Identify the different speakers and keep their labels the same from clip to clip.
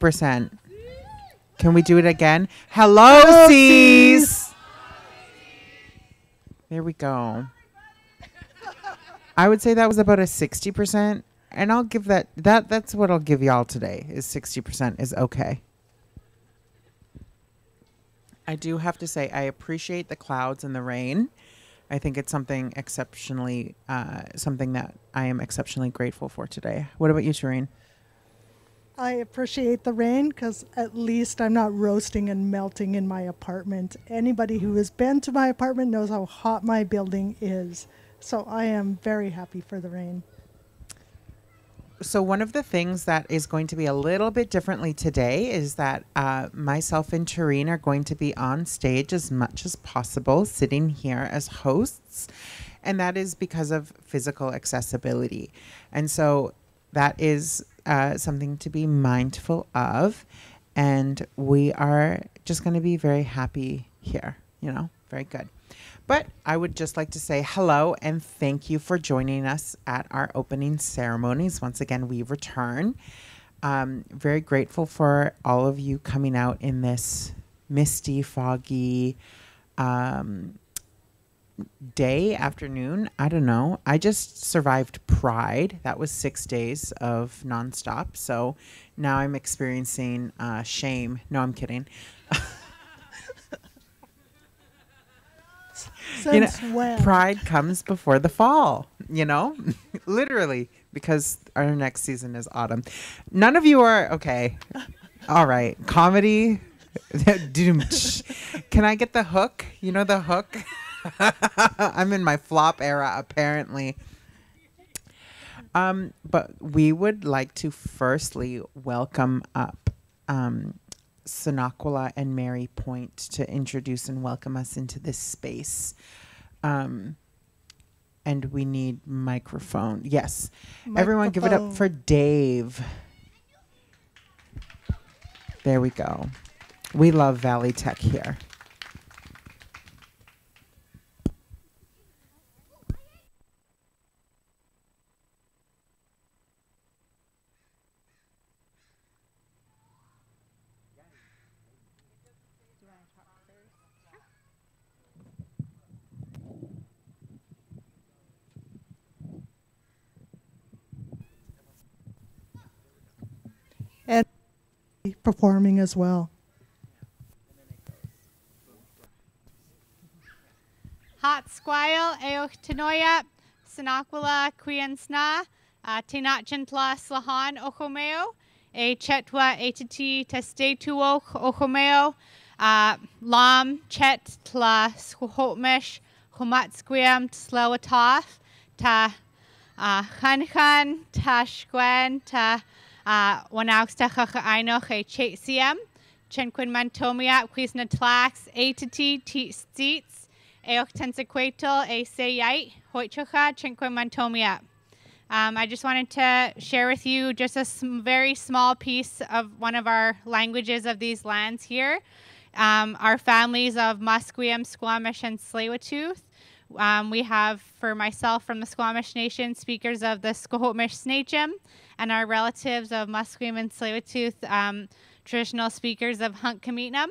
Speaker 1: percent. Can we do it again? Hello,
Speaker 2: Hello,
Speaker 1: C's.
Speaker 2: Cs.
Speaker 1: There we go. I would say that was about a sixty percent, and I'll give that that that's what I'll give y'all today. Is sixty percent is okay. I do have to say I appreciate the clouds and the rain. I think it's something exceptionally uh, something that I am exceptionally grateful for today. What about you, Tareen?
Speaker 2: I appreciate the rain because at least I'm not roasting and melting in my apartment. Anybody who has been to my apartment knows how hot my building is. So I am very happy for the rain.
Speaker 1: So one of the things that is going to be a little bit differently today is that uh, myself and Tareen are going to be on stage as much as possible, sitting here as hosts, and that is because of physical accessibility. And so that is uh, something to be mindful of, and we are just going to be very happy here. You know, very good. But I would just like to say hello and thank you for joining us at our opening ceremonies. Once again, we return. Um, very grateful for all of you coming out in this misty, foggy um, day, afternoon. I don't know. I just survived Pride. That was six days of nonstop. So now I'm experiencing uh, shame. No, I'm kidding. You know,
Speaker 2: when?
Speaker 1: pride comes before the fall, you know? Literally, because our next season is autumn. None of you are okay. All right. Comedy. Doom. Can I get the hook? You know the hook? I'm in my flop era apparently. Um, but we would like to firstly welcome up um, and Mary Point to introduce and welcome us into this space. Um, and we need microphone. Yes. Everyone give it up for Dave. There we go. We love Valley Tech here.
Speaker 2: And performing as well.
Speaker 3: Hot squile eoch tenoia, sinaquila quiensna, uh, tenachentla slahan ochomeo, e chetwa etiti testetuoch ochomeo, uh, lam chet tla squhotmish, humatsquiam tlawataf, ta uh, chanchan, ta shquen, ta uh, wanauxtacha ainoch e chetsiam, chenquin mantomia, quisna tlax, tensequatal e seyite, hoichucha, chinque mantomia. Um, I just wanted to share with you just a sm- very small piece of one of our languages of these lands here. Um, our families of Musqueam, Squamish, and Tsleil-Waututh. Um, we have, for myself, from the Squamish Nation, speakers of the Squamish Snatcham, and our relatives of Musqueam and Tsleil-Waututh, um, traditional speakers of Huntkamitnam.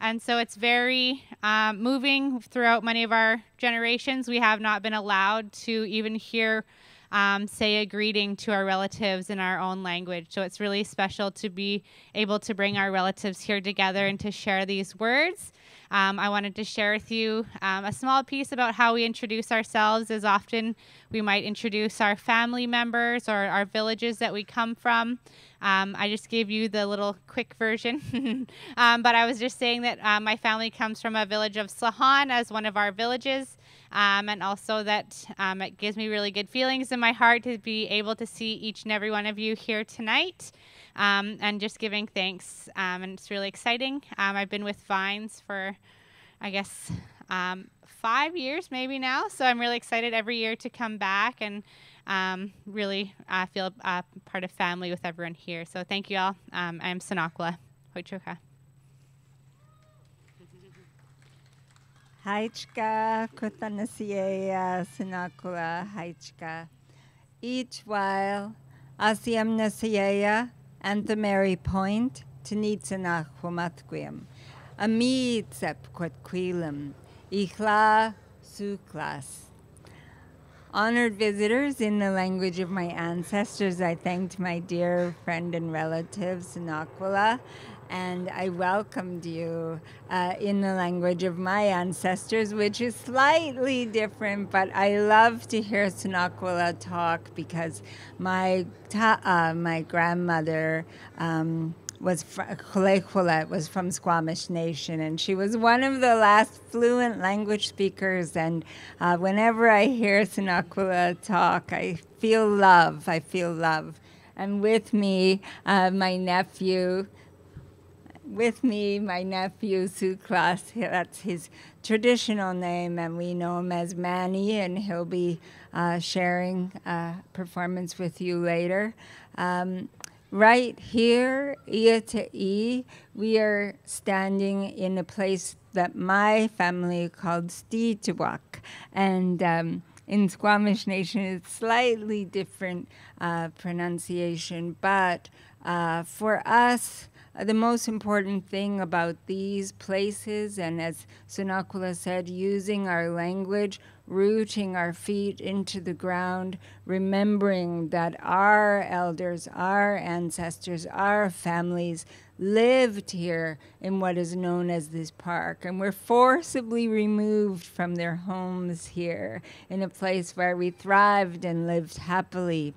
Speaker 3: And so it's very um, moving throughout many of our generations. We have not been allowed to even hear um, say a greeting to our relatives in our own language. So it's really special to be able to bring our relatives here together and to share these words. Um, I wanted to share with you um, a small piece about how we introduce ourselves. As often we might introduce our family members or our villages that we come from. Um, I just gave you the little quick version, um, but I was just saying that uh, my family comes from a village of Slahan as one of our villages, um, and also that um, it gives me really good feelings in my heart to be able to see each and every one of you here tonight. Um, and just giving thanks, um, and it's really exciting. Um, I've been with Vines for, I guess, um, five years maybe now, so I'm really excited every year to come back and um, really uh, feel uh, part of family with everyone here. So thank you all. I'm Sanakwa Hoichuka.
Speaker 4: Haichka, Kuthanasiea, Sinakula, Haichka. Each while Asiam Nasiea and the Mary Point Tanitsana Humatquium, Amit Sepquatquilam, Ichla Suklas. Honored visitors, in the language of my ancestors, I thanked my dear friend and relative, Senaqwila, and I welcomed you uh, in the language of my ancestors, which is slightly different, but I love to hear Senaqwila talk because my, uh, my grandmother. Um, was was from Squamish Nation, and she was one of the last fluent language speakers. And uh, whenever I hear Senaqwila talk, I feel love. I feel love. And with me, uh, my nephew. With me, my nephew Suklas. That's his traditional name, and we know him as Manny, and he'll be uh, sharing a uh, performance with you later. Um, right here, ear to ear, we are standing in a place that my family called Steetawak. And um, in Squamish Nation, it's slightly different uh, pronunciation, but uh, for us, Uh, the most important thing about these places, and as Senaqwila said, using our language, rooting our feet into the ground, remembering that our elders, our ancestors, our families lived here in what is known as this park and were forcibly removed from their homes here in a place where we thrived and lived happily.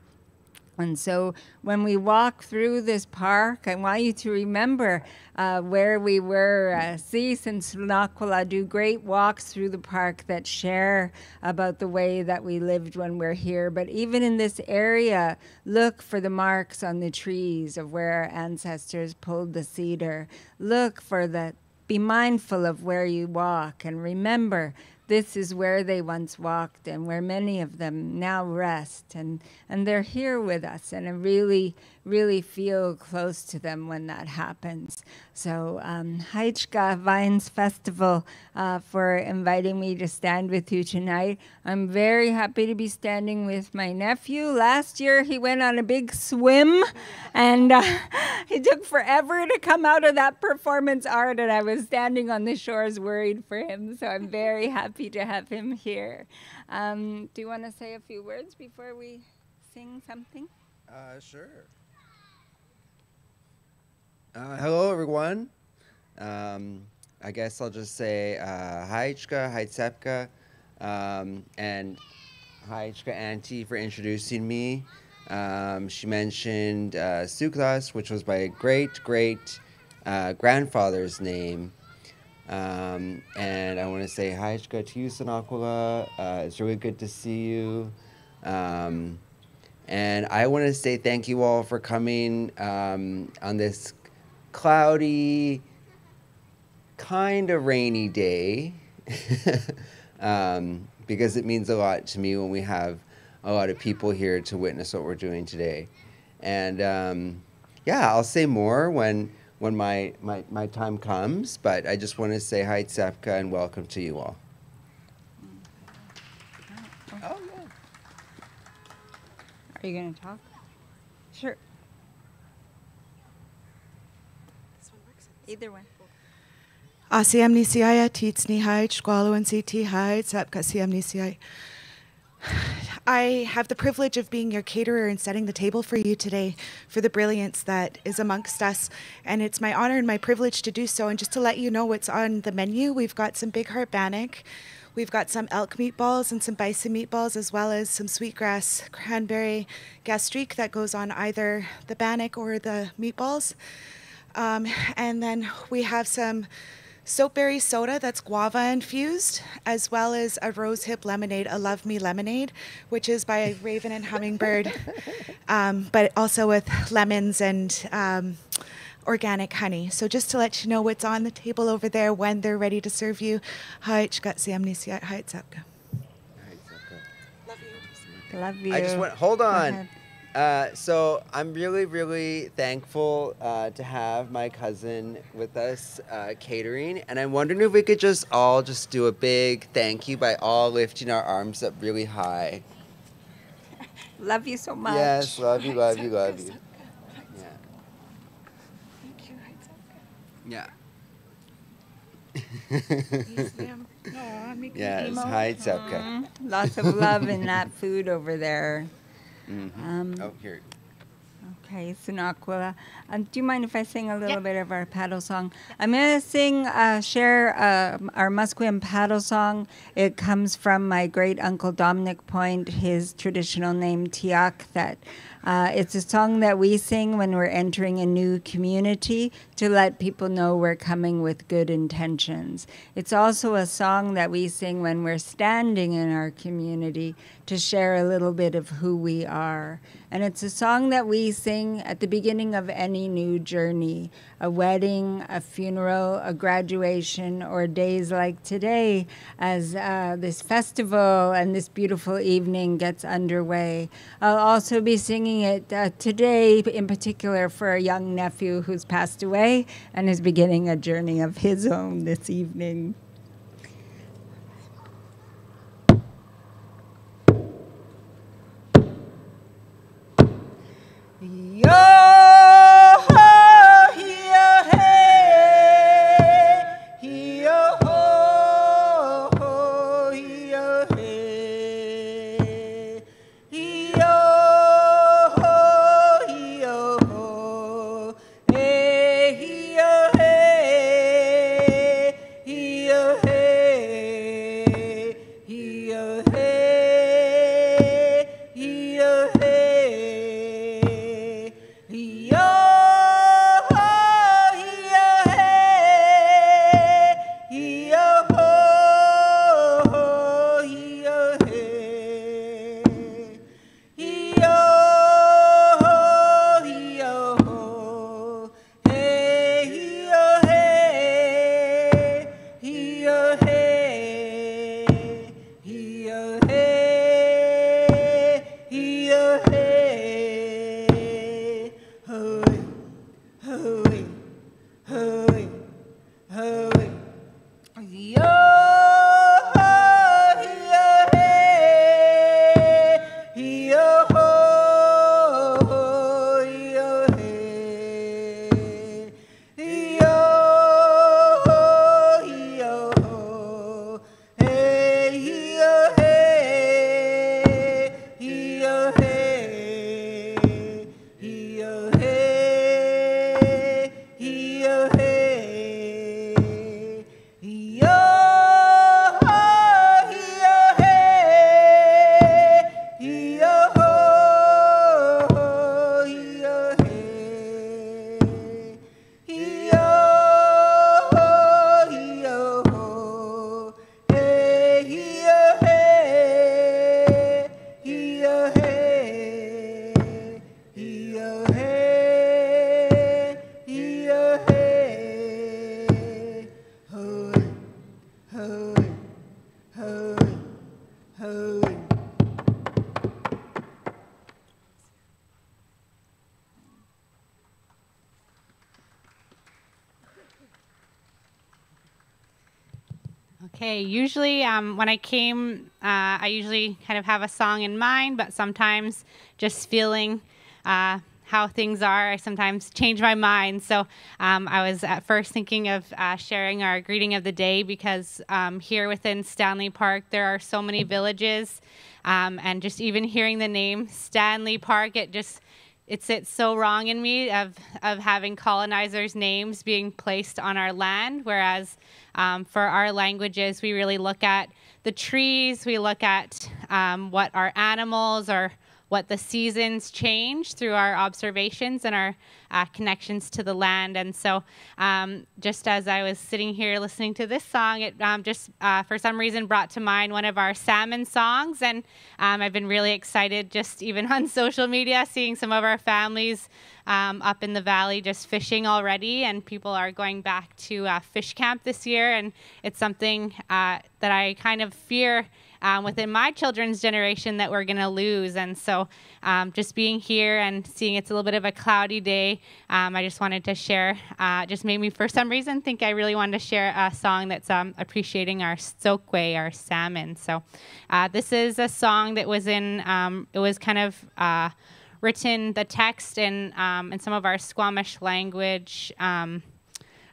Speaker 4: And so when we walk through this park, I want you to remember uh, where we were. Uh, Sis and Senaqwila do great walks through the park that share about the way that we lived when we're here. But even in this area, look for the marks on the trees of where our ancestors pulled the cedar. Look for the, be mindful of where you walk and remember this is where they once walked and where many of them now rest. And, and they're here with us. And I really, really feel close to them when that happens. So, um, Haichka Vines Festival uh, for inviting me to stand with you tonight. I'm very happy to be standing with my nephew. Last year, he went on a big swim, and uh, it took forever to come out of that performance art, and I was standing on the shores worried for him. So, I'm very happy to have him here. Um, do you want to say a few words before we sing something?
Speaker 5: Uh, sure. Uh, hello, everyone. Um, I guess I'll just say uh, hi, Ichka, hi, Tsepka, um, and hi, Ichka Auntie for introducing me. Um, she mentioned uh, Suklas, which was my great great uh, grandfather's name. Um, and I want to say hi, Ichka, to you, Senaqwila. Uh, it's really good to see you. Um, and I want to say thank you all for coming um, on this cloudy, kind of rainy day um, because it means a lot to me when we have a lot of people here to witness what we're doing today. And um, yeah, I'll say more when when my, my, my time comes, but I just want to say hi, Tsepka, and welcome to you all.
Speaker 4: Oh, yeah. Are you going to talk? Sure. Either one.
Speaker 6: I have the privilege of being your caterer and setting the table for you today for the brilliance that is amongst us. And it's my honor and my privilege to do so. And just to let you know what's on the menu, we've got some big heart bannock, we've got some elk meatballs and some bison meatballs, as well as some sweetgrass cranberry gastrique that goes on either the bannock or the meatballs. Um, and then we have some soapberry soda that's guava infused, as well as a rosehip lemonade, a Love Me lemonade, which is by Raven and Hummingbird, um, but also with lemons and um, organic honey. So just to let you know what's on the table over there when they're ready to serve you. Hi, Hi,
Speaker 4: Love you. Love you.
Speaker 5: I just went, hold on. Uh, so I'm really, really thankful uh, to have my cousin with us uh, catering, and I'm wondering if we could just all just do a big thank you by all lifting our arms up really high.
Speaker 4: Love you so much.
Speaker 5: Yes, love you, love you, love you. Yeah. Yeah.
Speaker 6: Yes, ma'am.
Speaker 5: Yes. Hi,
Speaker 4: Lots of love in that food over there.
Speaker 5: Mhm.
Speaker 4: Um,
Speaker 5: Oh, here.
Speaker 4: Okay, Senaqwila. Um, do you mind if I sing a little
Speaker 3: Yeah.
Speaker 4: bit of our paddle song? I'm going to sing, uh, share uh, our Musqueam paddle song. It comes from my great uncle Dominic Point, his traditional name Tiak. That uh, it's a song that we sing when we're entering a new community to let people know we're coming with good intentions. It's also a song that we sing when we're standing in our community to share a little bit of who we are. And it's a song that we sing at the beginning of any new journey a wedding, a funeral, a graduation, or days like today as uh, this festival and this beautiful evening gets underway. I'll also be singing it uh, today, in particular, for a young nephew who's passed away and is beginning a journey of his own this evening.
Speaker 3: Usually um, when I came, uh, I usually kind of have a song in mind, but sometimes just feeling uh, how things are, I sometimes change my mind. So um, I was at first thinking of uh, sharing our greeting of the day because um, here within Stanley Park, there are so many villages. Um, and just even hearing the name Stanley Park, it just it sits so wrong in me of of having colonizers' names being placed on our land, whereas um, for our languages, we really look at the trees, we look at um, what our animals or what the seasons change through our observations and our uh, connections to the land. And so, um, just as I was sitting here listening to this song, it um, just uh, for some reason brought to mind one of our salmon songs. And um, I've been really excited, just even on social media, seeing some of our families um, up in the valley just fishing already. And people are going back to uh, fish camp this year. And it's something uh, that I kind of fear um, within my children's generation that we're going to lose. And so, um, just being here and seeing it's a little bit of a cloudy day, um, I just wanted to share. Uh, just made me, for some reason, think I really wanted to share a song that's um, appreciating our sokwe, our salmon. So, uh, this is a song that was in. um, it was kind of. Uh, written the text in um, in some of our Squamish language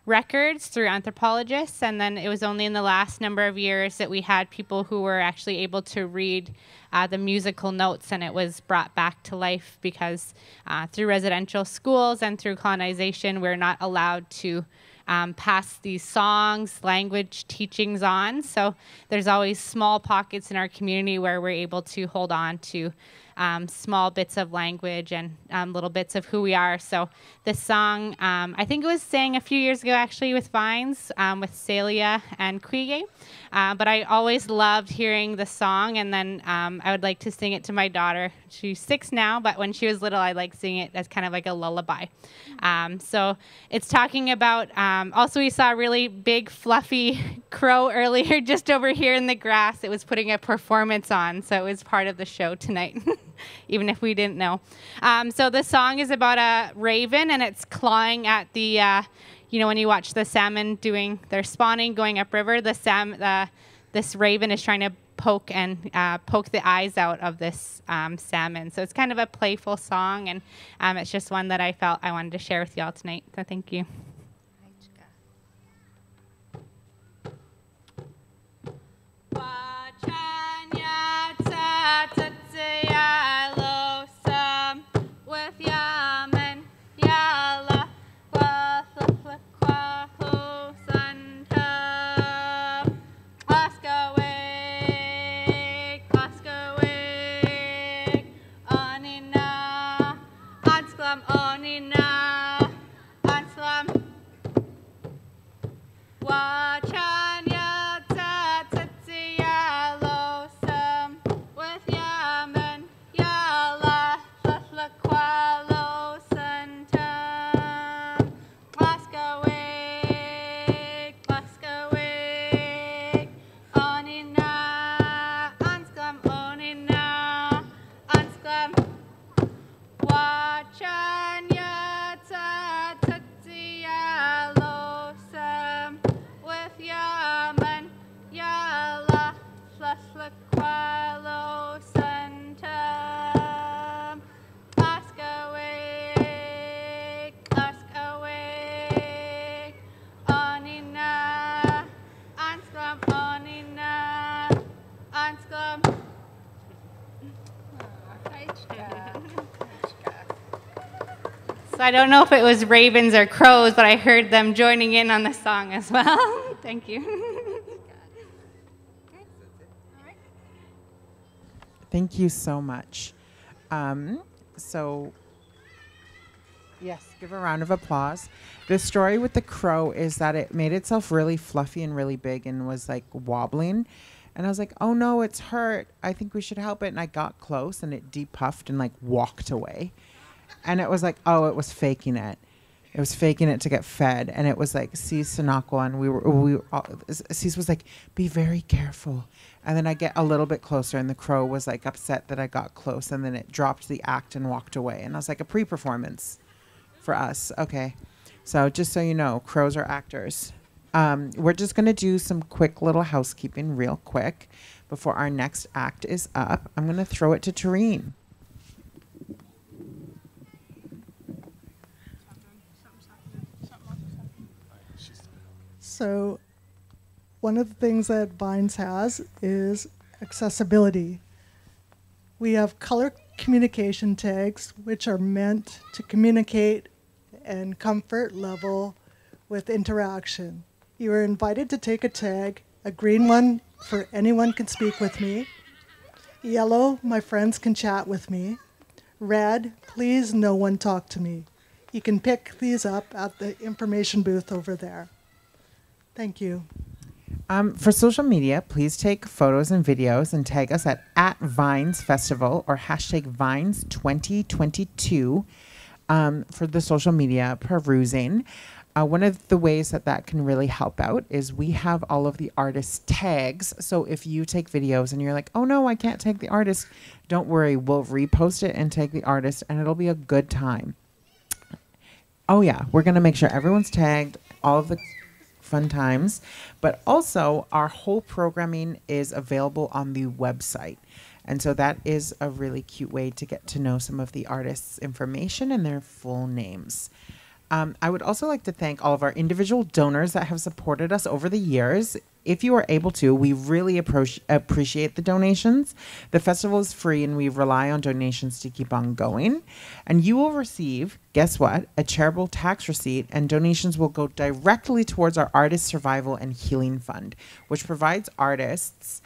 Speaker 3: records through anthropologists, and then it was only in the last number of years that we had people who were actually able to read uh, the musical notes, and it was brought back to life because uh, through residential schools and through colonization, we're not allowed to um, pass these songs, language teachings on. So there's always small pockets in our community where we're able to hold on to um, small bits of language and um, little bits of who we are. So this song, um, I think it was sang a few years ago actually with Vines, um, with Celia and Quige. Uh, but I always loved hearing the song, and then um, I would like to sing it to my daughter. She's six now, but when she was little, I liked singing it as kind of like a lullaby. Um, so it's talking about. also, we saw a really big, fluffy crow earlier, just over here in the grass. It was putting a performance on, so it was part of the show tonight. even if we didn't know. Um, so the song is about a raven and it's clawing at the, uh, you know, when you watch the salmon doing their spawning going upriver, the sam, the, this raven is trying to poke and uh, poke the eyes out of this um, salmon. So it's kind of a playful song, and um, it's just one that I felt I wanted to share with y'all tonight. So thank you. So I don't know if it was ravens or crows, but I heard them joining in on the song as well. Thank you.
Speaker 1: Thank you so much. Um, so, yes, give a round of applause. The story with the crow is that it made itself really fluffy and really big and was like wobbling. And I was like, oh no, it's hurt. I think we should help it. And I got close and it depuffed and like walked away and it was like, oh, it was faking it. It was faking it to get fed, and it was like Sis Sinakwa, and we were we all, Sis was like, be very careful. And then I get a little bit closer, and the crow was like upset that I got close, and then it dropped the act and walked away. And I was like, a pre-performance for us, okay. So just so you know, crows are actors. Um, we're just gonna do some quick little housekeeping, real quick, before our next act is up. I'm gonna throw it to Tareen.
Speaker 2: So, one of the things that Vines has is accessibility. We have color communication tags, which are meant to communicate and comfort level with interaction. You are invited to take a tag, a green one for anyone can speak with me. Yellow, my friends can chat with me. Red, please no one talk to me. You can pick these up at the information booth over there. Thank you.
Speaker 1: Um, for social media, please take photos and videos and tag us at, at Vines Festival or hashtag Vines 2022 um, for the social media perusing. Uh, one of the ways that that can really help out is we have all of the artist tags. So if you take videos and you're like, oh no, I can't take the artist, don't worry. We'll repost it and take the artist, and it'll be a good time. Oh, yeah, we're going to make sure everyone's tagged, all of the fun times. But also, our whole programming is available on the website. And so that is a really cute way to get to know some of the artists' information and their full names. Um, I would also like to thank all of our individual donors that have supported us over the years. If you are able to, we really appreciate the donations. The festival is free and we rely on donations to keep on going. And you will receive, guess what, a charitable tax receipt, and donations will go directly towards our Artist Survival and Healing Fund, which provides artists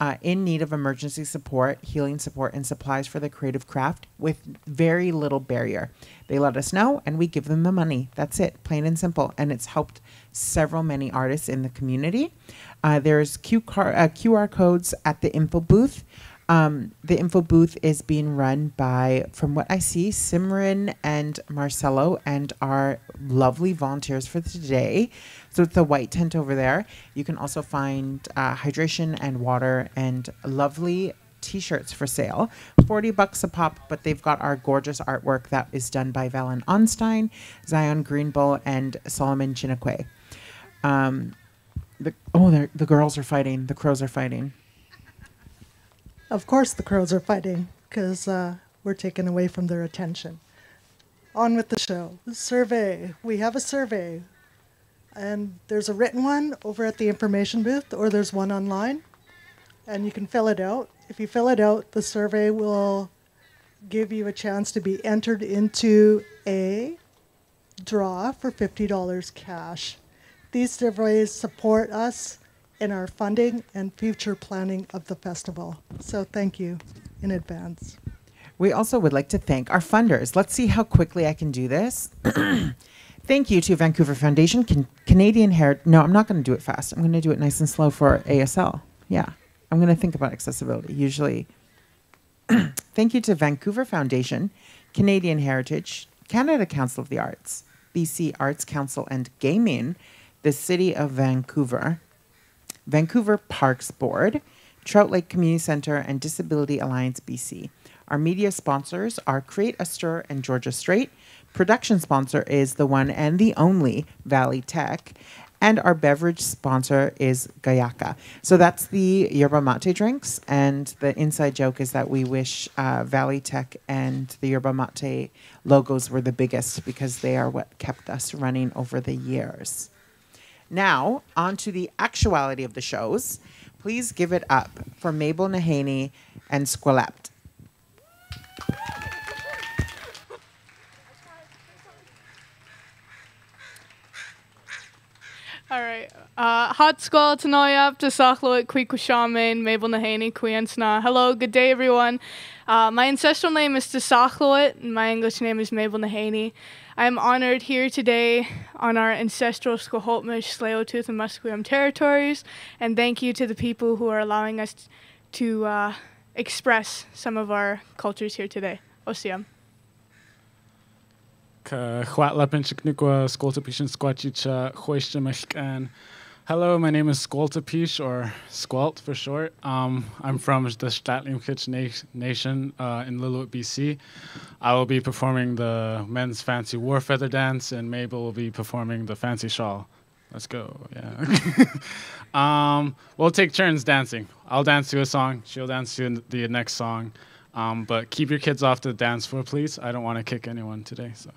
Speaker 1: uh, in need of emergency support, healing support, and supplies for the creative craft with very little barrier. They let us know and we give them the money. That's it, plain and simple. And it's helped several many artists in the community. Uh, there's QR, uh, QR codes at the info booth. Um, the info booth is being run by, from what I see, Simran and Marcelo and our lovely volunteers for today. So it's the white tent over there. You can also find uh, hydration and water and lovely t-shirts for sale 40 bucks a pop but they've got our gorgeous artwork that is done by Valen Onstein, Zion Greenbull, and Solomon Chinakwe. Um, the, oh, the girls are fighting. The crows are fighting.
Speaker 2: Of course, the crows are fighting because uh, we're taken away from their attention. On with the show. Survey. We have a survey. And there's a written one over at the information booth, or there's one online. And you can fill it out. If you fill it out, the survey will give you a chance to be entered into a draw for $50 cash. These surveys support us in our funding and future planning of the festival. So thank you in advance.
Speaker 1: We also would like to thank our funders. Let's see how quickly I can do this. thank you to Vancouver Foundation, Can- Canadian Heritage. No, I'm not going to do it fast. I'm going to do it nice and slow for ASL. Yeah, I'm going to think about accessibility. Usually, thank you to Vancouver Foundation, Canadian Heritage, Canada Council of the Arts, BC Arts Council and Gaming, the City of Vancouver, Vancouver Parks Board, Trout Lake Community Center, and Disability Alliance BC. Our media sponsors are Create a Stir and Georgia Straight. Production sponsor is the one and the only Valley Tech. And our beverage sponsor is Guayaki. So that's the yerba mate drinks. And the inside joke is that we wish uh, Valley Tech and the yerba mate logos were the biggest because they are what kept us running over the years. Now, on to the actuality of the shows. Please give it up for Mabel Nahanee and Squilept.
Speaker 7: All right. Uh, hot squall tanoyap to Sachloit Kwikushamain, Mabel Nahanee, Kwiensna. Hello, good day, everyone. Uh, my ancestral name is Tsachloit, and my English name is Mabel Nahanee. I am honored here today on our ancestral Squahotmish, Tsleil-Waututh, and Musqueam territories, and thank you to the people who are allowing us to uh, express some of our cultures here today. Osiam.
Speaker 8: Hoishtamashkan. Hello, my name is Skweltapis, or Squalt for short. Um, I'm from the Statlimkitch na- Nation uh, in Lillooet, BC. I will be performing the men's fancy war feather dance, and Mabel will be performing the fancy shawl. Let's go, yeah. um, we'll take turns dancing. I'll dance to a song, she'll dance to the next song. Um, but keep your kids off the dance floor, please. I don't want to kick anyone today, so.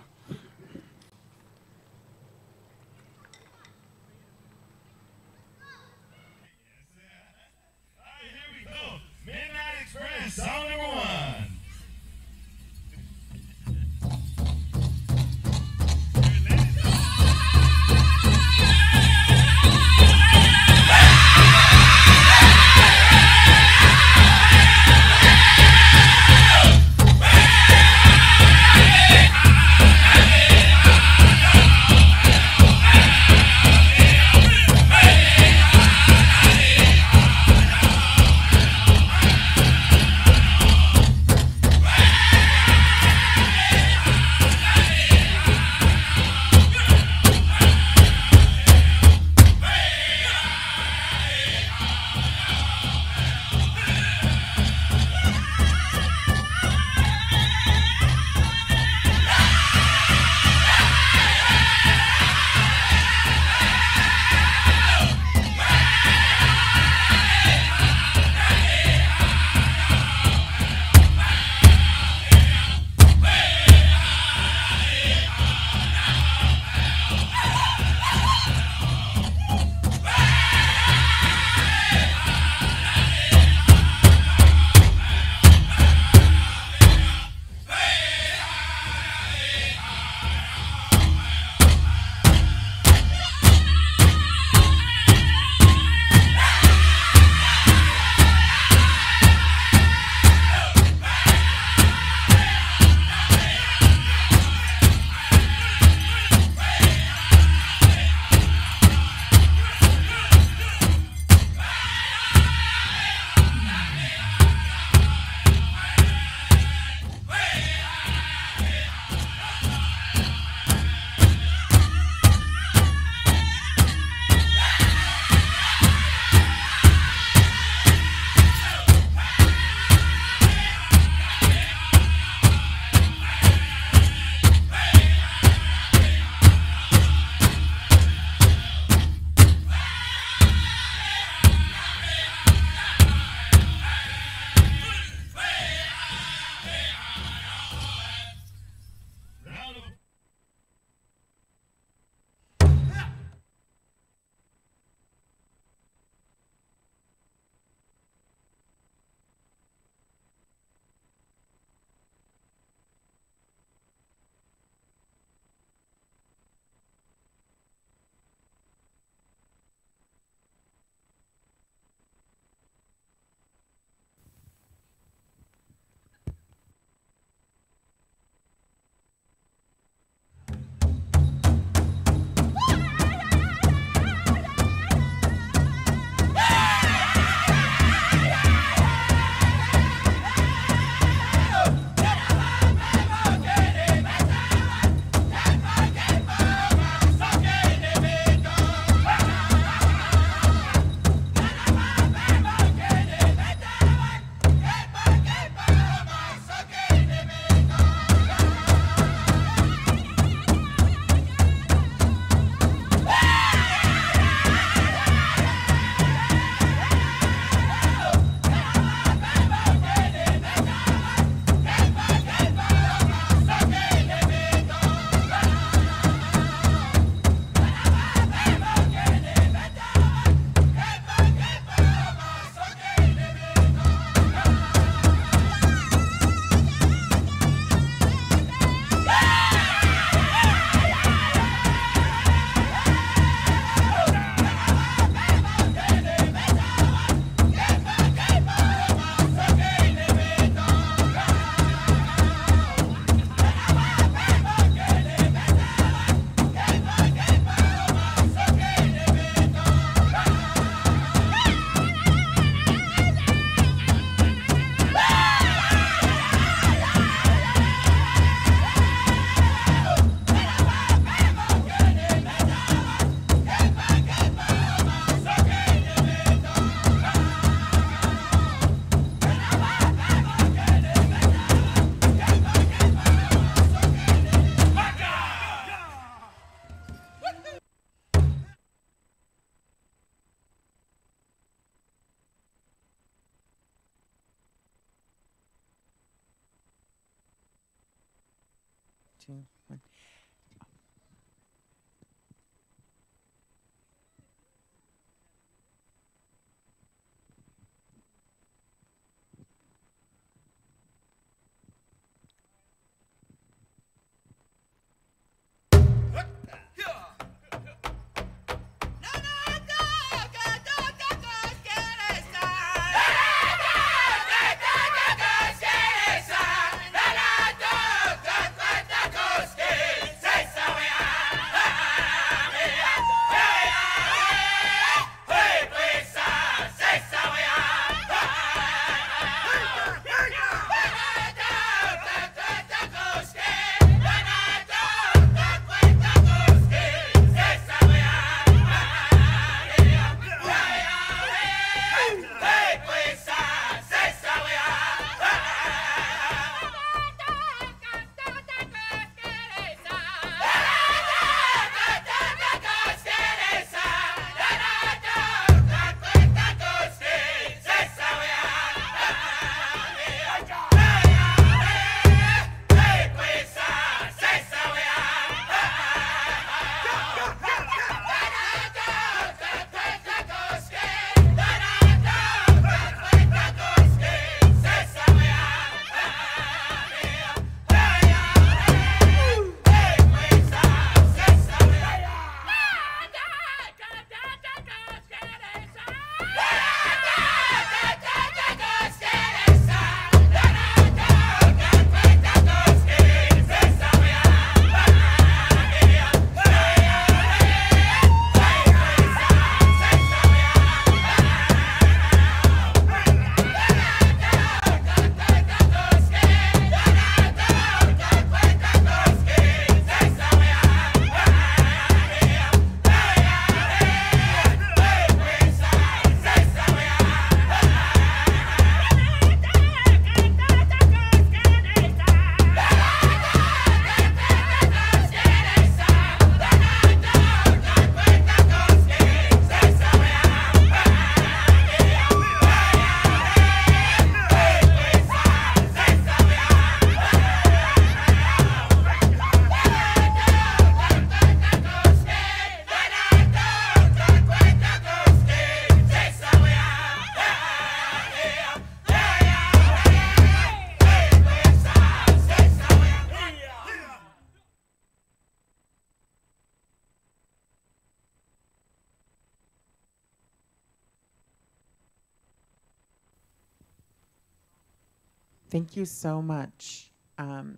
Speaker 1: Thank you so much. Um,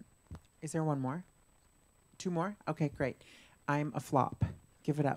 Speaker 1: is there one more? Two more? Okay, great. I'm a flop. Give it up.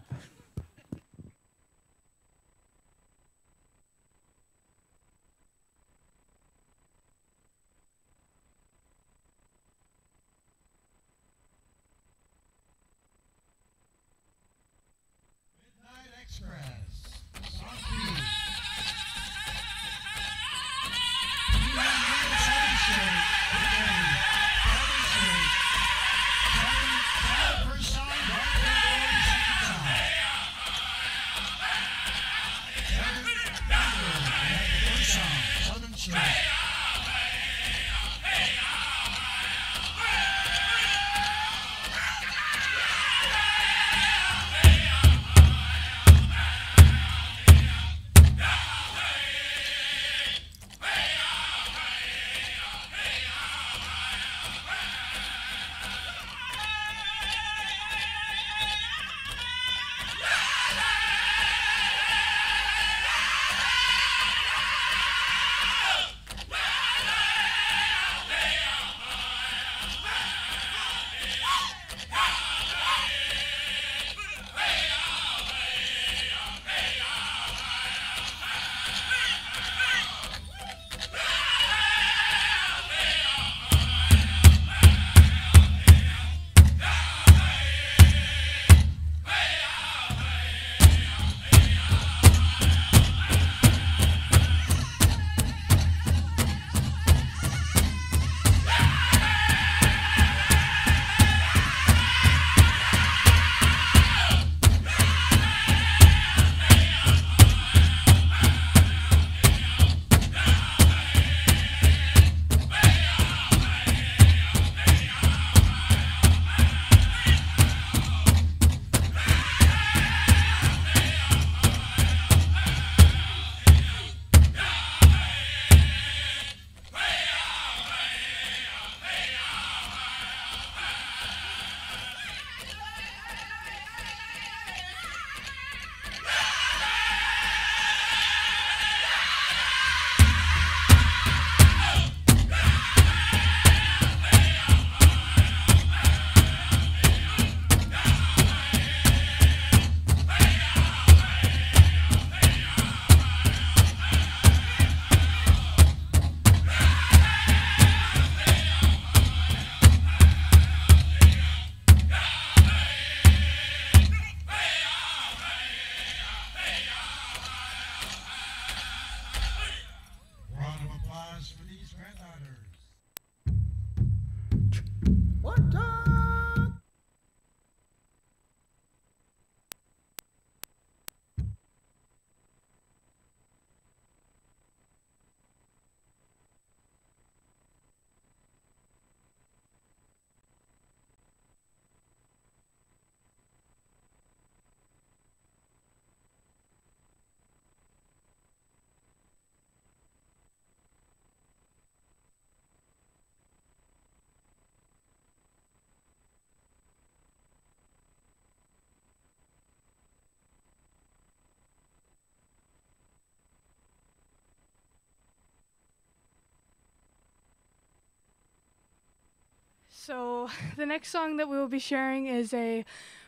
Speaker 7: So the next song that we will be sharing is a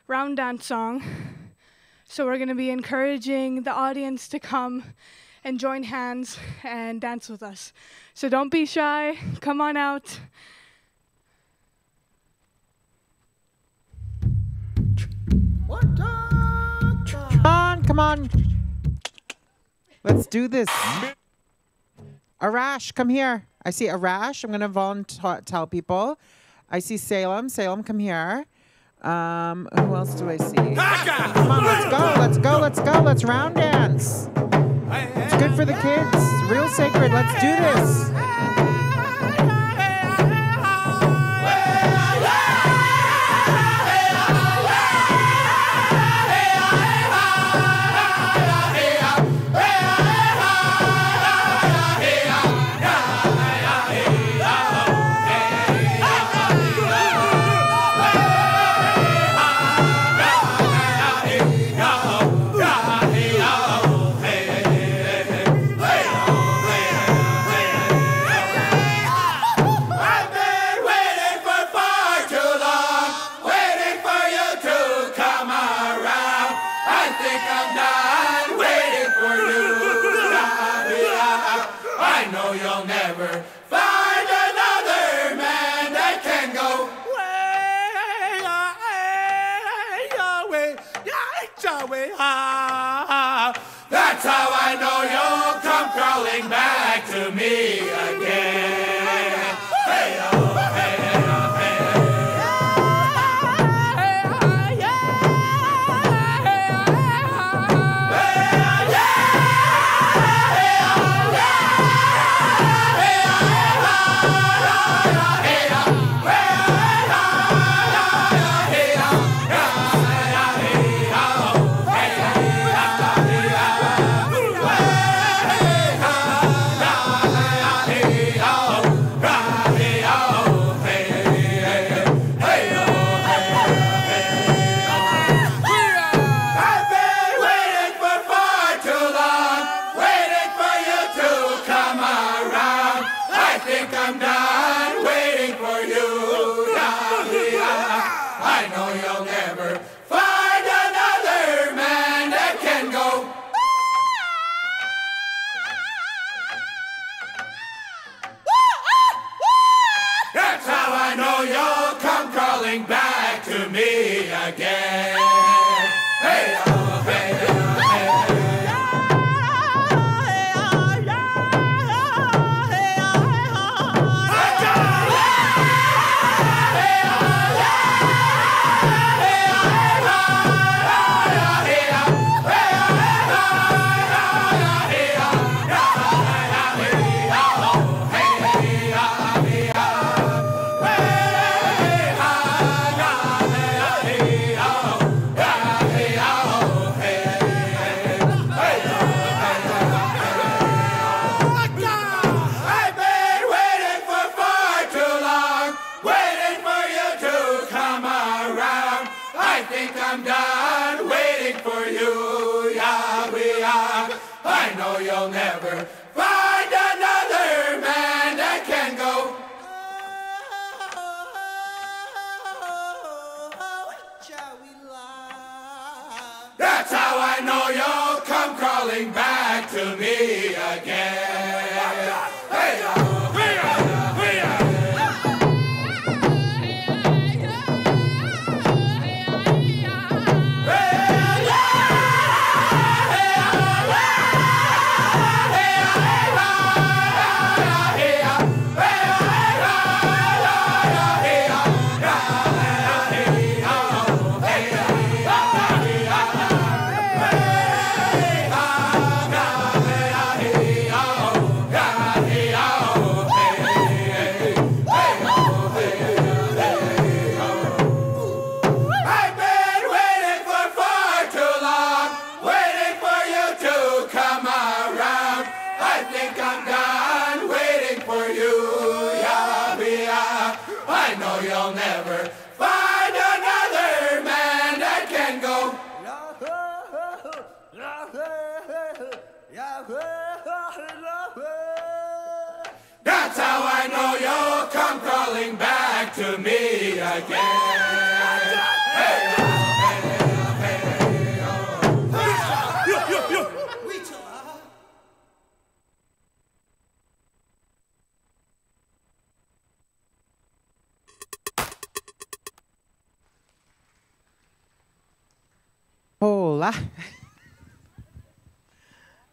Speaker 7: round dance song. So we're going to be encouraging the audience to come and join hands and dance with us. So don't be shy. Come on out.
Speaker 1: Come on, come on. Let's do this. Arash, come here. I see Arash. I'm going to volunteer tell people. I see Salem. Salem, come here. Um, who else do I see? Come on, let's go, let's go, let's go. Let's round dance. It's good for the kids. Real sacred. Let's do this.
Speaker 9: Again.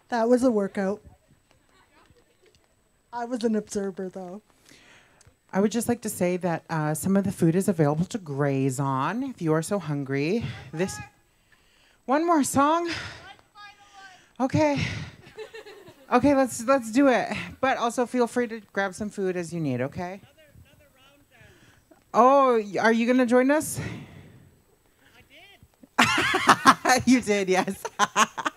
Speaker 9: That
Speaker 2: was a workout. I was an observer, though.
Speaker 1: I would just like to say that uh, some of the food is available to graze on if you are so hungry. This one more song. Okay. Okay, let's let's do it. But also feel free to grab some food as you need. Okay. Oh, are you gonna join us? I did. you did, yes.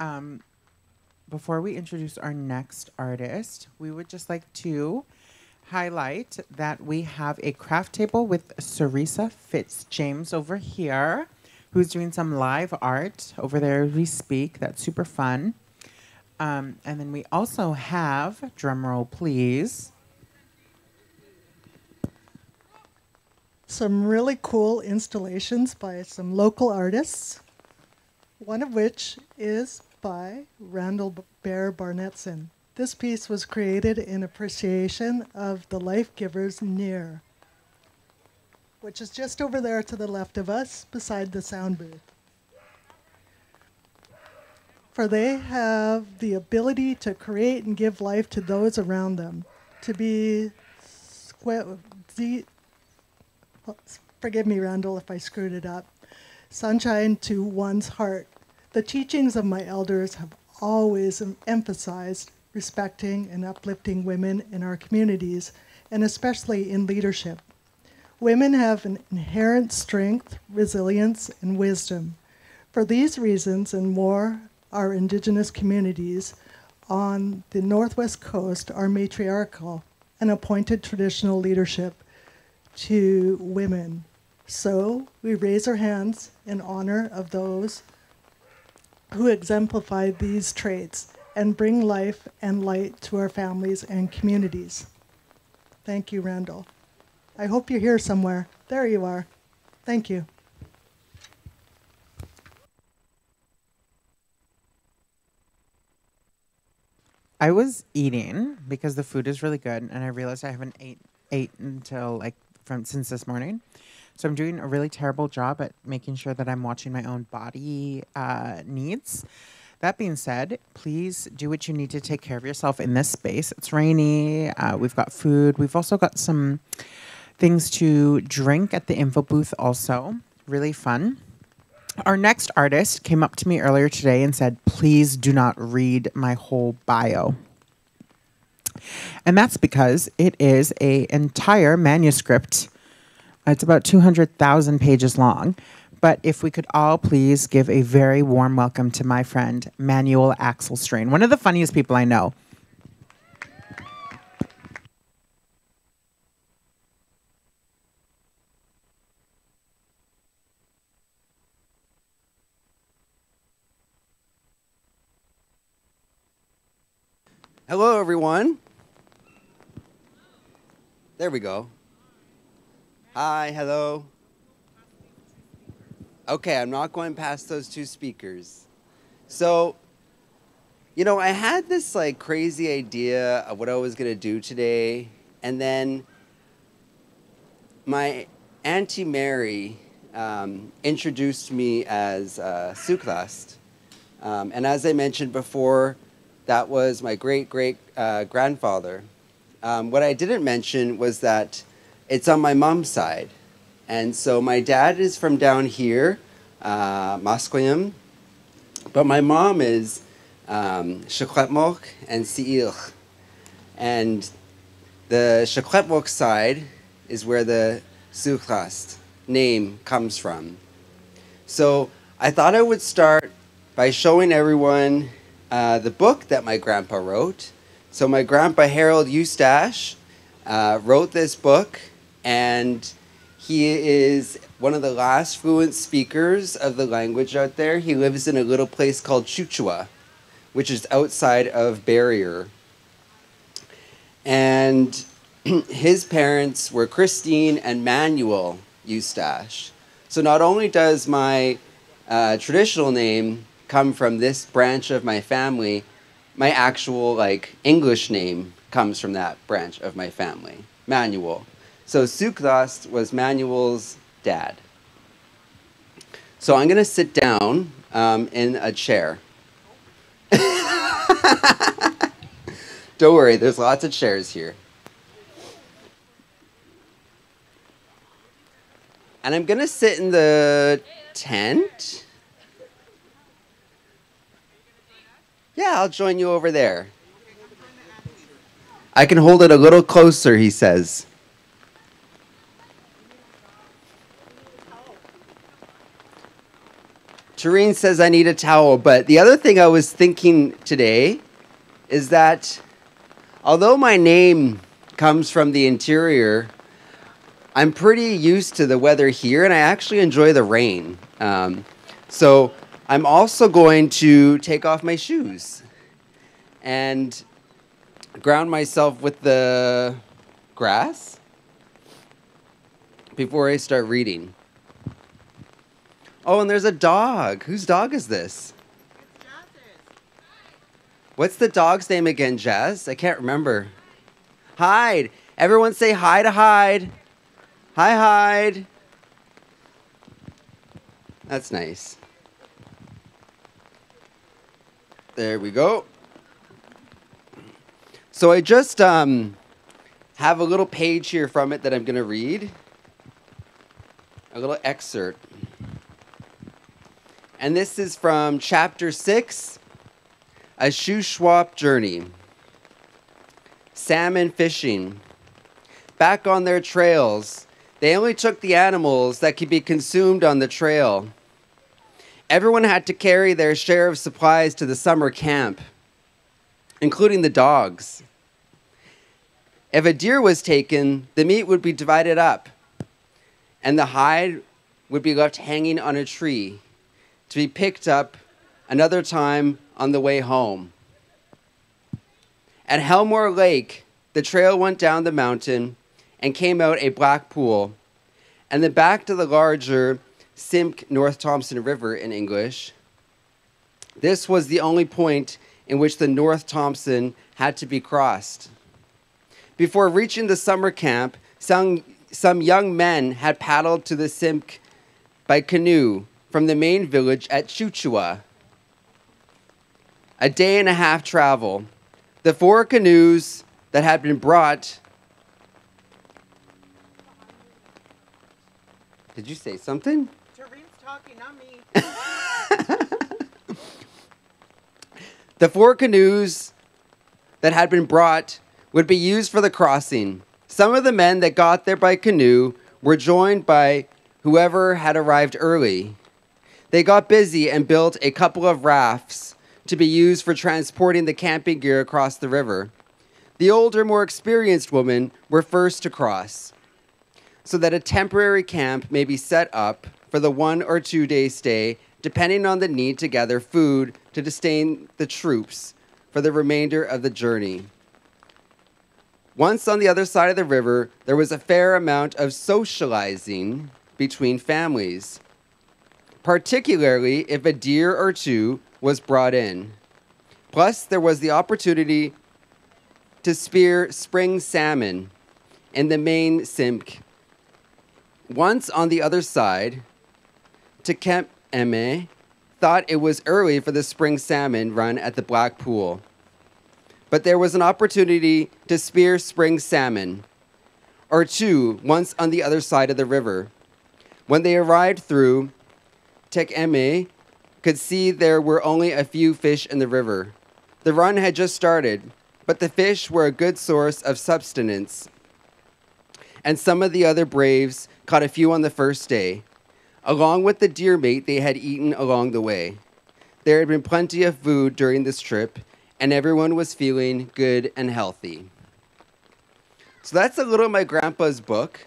Speaker 1: Um, before we introduce our next artist, we would just like to highlight that we have a craft table with Sarisa Fitzjames over here, who's doing some live art over there as we speak. That's super fun. Um, and then we also have, drumroll please,
Speaker 2: Some really cool installations by some local artists, one of which is by Randall Bear Barnettson. This piece was created in appreciation of the life givers near, which is just over there to the left of us beside the sound booth. For they have the ability to create and give life to those around them, to be the- oh, forgive me, Randall, if I screwed it up. Sunshine to one's heart. The teachings of my elders have always emphasized respecting and uplifting women in our communities, and especially in leadership. Women have an inherent strength, resilience, and wisdom. For these reasons and more, our Indigenous communities on the Northwest Coast are matriarchal and appointed traditional leadership to women. So we raise our hands in honor of those who exemplify these traits and bring life and light to our families and communities. Thank you, Randall. I hope you're here somewhere. There you are. Thank you.
Speaker 1: I was eating because the food is really good, and I realized I haven't ate ate until like from since this morning. So I'm doing a really terrible job at making sure that I'm watching my own body uh, needs. That being said, please do what you need to take care of yourself in this space. It's rainy. Uh, we've got food. We've also got some things to drink at the info booth. Also, really fun. Our next artist came up to me earlier today and said, Please do not read my whole bio. And that's because it is a entire manuscript. It's about 200,000 pages long. But if we could all please give a very warm welcome to my friend Manuel Axel Strain, one of the funniest people I know.
Speaker 5: Hello, everyone. There we go. Hi, hello. Okay, I'm not going past those two speakers. So, you know, I had this like crazy idea of what I was going to do today, and then my Auntie Mary um, introduced me as uh, Suklast. Um, and as I mentioned before, that was my great great uh, grandfather. Um, what I didn't mention was that it's on my mom's side. And so my dad is from down here, uh, but my mom is um, and Syilx. And the Secwepemc side is where the Suklast name comes from. So I thought I would start by showing everyone uh, the book that my grandpa wrote. So my grandpa Harold Eustache uh, wrote this book, and he is one of the last fluent speakers of the language out there. He lives in a little place called Chuchua, which is outside of Barriere. And his parents were Christine and Manuel Eustache. So not only does my uh, traditional name come from this branch of my family, my actual like English name comes from that branch of my family, Manuel. So Suklas was Manuel's dad. So I'm gonna sit down um, in a chair. Don't worry, there's lots of chairs here. And I'm gonna sit in the tent. Yeah, I'll join you over there. I can hold it a little closer, he says. Tareen says I need a towel, but the other thing I was thinking today is that although my name comes from the interior, I'm pretty used to the weather here and I actually enjoy the rain. Um, so I'm also going to take off my shoes and ground myself with the grass before I start reading. Oh, and there's a dog. Whose dog is this? What's the dog's name again, Jazz? I can't remember. Hyde. Everyone say hi to Hyde. Hi, Hyde. That's nice. There we go. So I just um, have a little page here from it that I'm going to read. A little excerpt. And this is from chapter 6 a Shuswap journey, salmon fishing. Back on their trails, they only took the animals that could be consumed on the trail. Everyone had to carry their share of supplies to the summer camp, including the dogs. If a deer was taken, the meat would be divided up, and the hide would be left hanging on a tree to be picked up another time on the way home. At Helmore Lake, the trail went down the mountain and came out a black pool, and then back to the larger Simpcw North Thompson River in English. This was the only point in which the North Thompson had to be crossed. Before reaching the summer camp, some, some young men had paddled to the Simpcw by canoe from the main village at Chuchua. A day and a half travel. The four canoes that had been brought. Did you say something?
Speaker 1: Tareen's talking, not me.
Speaker 5: The four canoes that had been brought would be used for the crossing. Some of the men that got there by canoe were joined by whoever had arrived early. They got busy and built a couple of rafts to be used for transporting the camping gear across the river. The older, more experienced women were first to cross, so that a temporary camp may be set up for the one or two day stay, depending on the need to gather food to sustain the troops for the remainder of the journey. Once on the other side of the river, there was a fair amount of socializing between families, particularly if a deer or two was brought in. Plus, there was the opportunity to spear spring salmon in the main Simpcw. Once on the other side, Tekemp Eme thought it was early for the spring salmon run at the Black Pool. But there was an opportunity to spear spring salmon, or two, once on the other side of the river. When they arrived through, Eme could see there were only a few fish in the river. The run had just started, but the fish were a good source of subsistence. And some of the other braves caught a few on the first day, along with the deer meat they had eaten along the way. There had been plenty of food during this trip, and everyone was feeling good and healthy. So that's a little of my grandpa's book.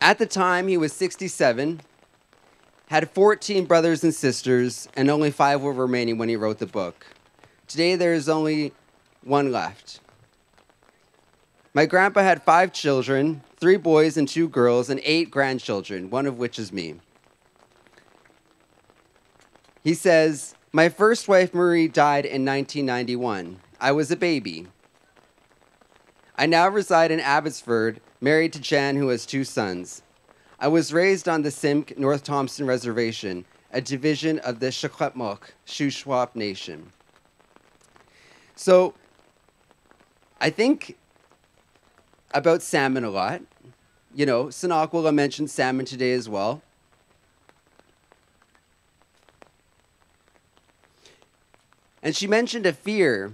Speaker 5: At the time, he was 67, had 14 brothers and sisters, and only five were remaining when he wrote the book. Today, there is only one left. My grandpa had five children three boys and two girls, and eight grandchildren, one of which is me. He says, My first wife, Marie, died in 1991. I was a baby. I now reside in Abbotsford, married to Jan, who has two sons. I was raised on the Simpcw North Thompson Reservation, a division of the Secwepemc Shuswap Nation. So, I think about salmon a lot. You know, Senaqwila mentioned salmon today as well. And she mentioned a fear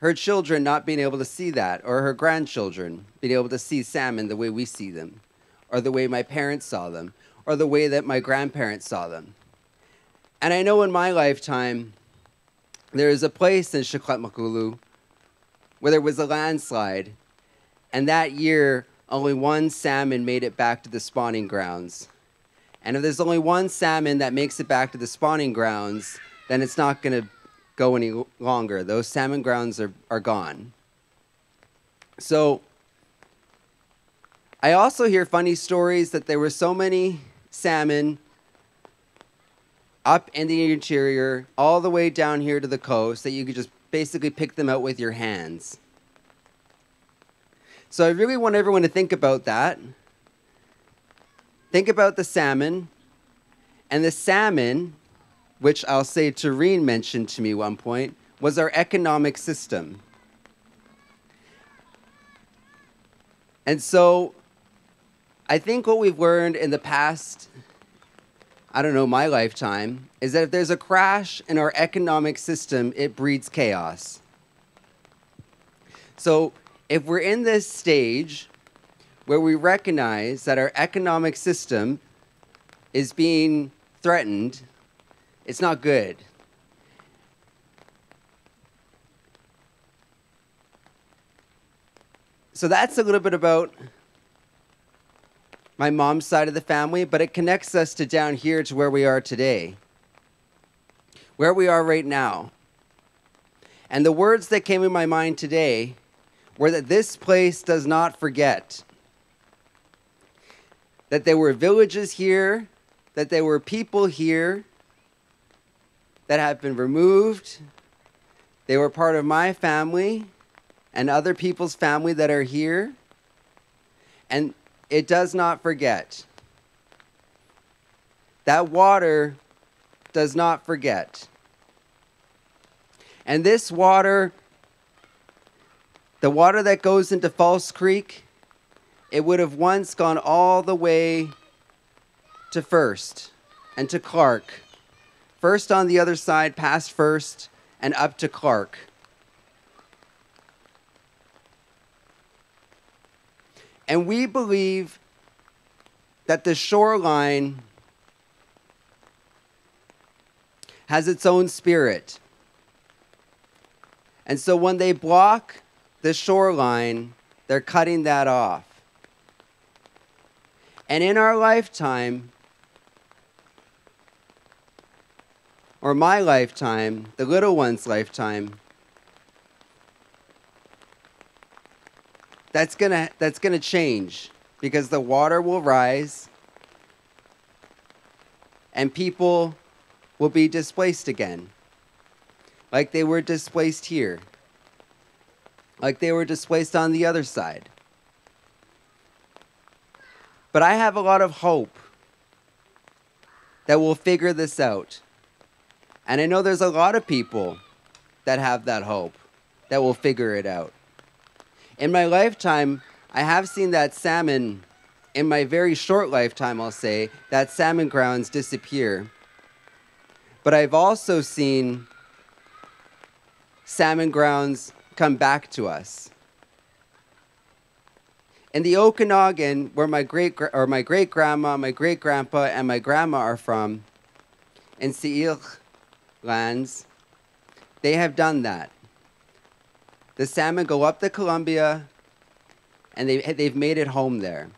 Speaker 5: her children not being able to see that, or her grandchildren being able to see salmon the way we see them, or the way my parents saw them, or the way that my grandparents saw them. And I know in my lifetime, there is a place in Shakletmakulu where there was a landslide, and that year, only one salmon made it back to the spawning grounds. And if there's only one salmon that makes it back to the spawning grounds, then it's not going to go any longer. Those salmon grounds are, are gone. So, I also hear funny stories that there were so many salmon up in the interior, all the way down here to the coast, that you could just basically pick them out with your hands. So I really want everyone to think about that. Think about the salmon. And the salmon, which I'll say Tareen mentioned to me one point, was our economic system. And so I think what we've learned in the past I don't know, my lifetime, is that if there's a crash in our economic system, it breeds chaos. So if we're in this stage where we recognize that our economic system is being threatened, it's not good. So that's a little bit about my mom's side of the family, but it connects us to down here to where we are today, where we are right now. And the words that came in my mind today were that this place does not forget. That there were villages here, that there were people here that have been removed. They were part of my family and other people's family that are here. And it does not forget. That water does not forget. And this water, the water that goes into False Creek, it would have once gone all the way to First and to Clark. First on the other side, past First, and up to Clark. And we believe that the shoreline has its own spirit. And so when they block the shoreline, they're cutting that off. And in our lifetime, or my lifetime, the little one's lifetime, that's gonna that's gonna change because the water will rise and people will be displaced again. Like they were displaced here. Like they were displaced on the other side. But i have a lot of hope that we'll figure this out and i know there's a lot of people that have that hope that will figure it out in my lifetime, I have seen that salmon, in my very short lifetime, I'll say, that salmon grounds disappear. But I've also seen salmon grounds come back to us. In the Okanagan, where my great or my great grandma, my great grandpa, and my grandma are from, in Syilx lands, they have done that. The salmon go up the Columbia, and they, they've made it home there.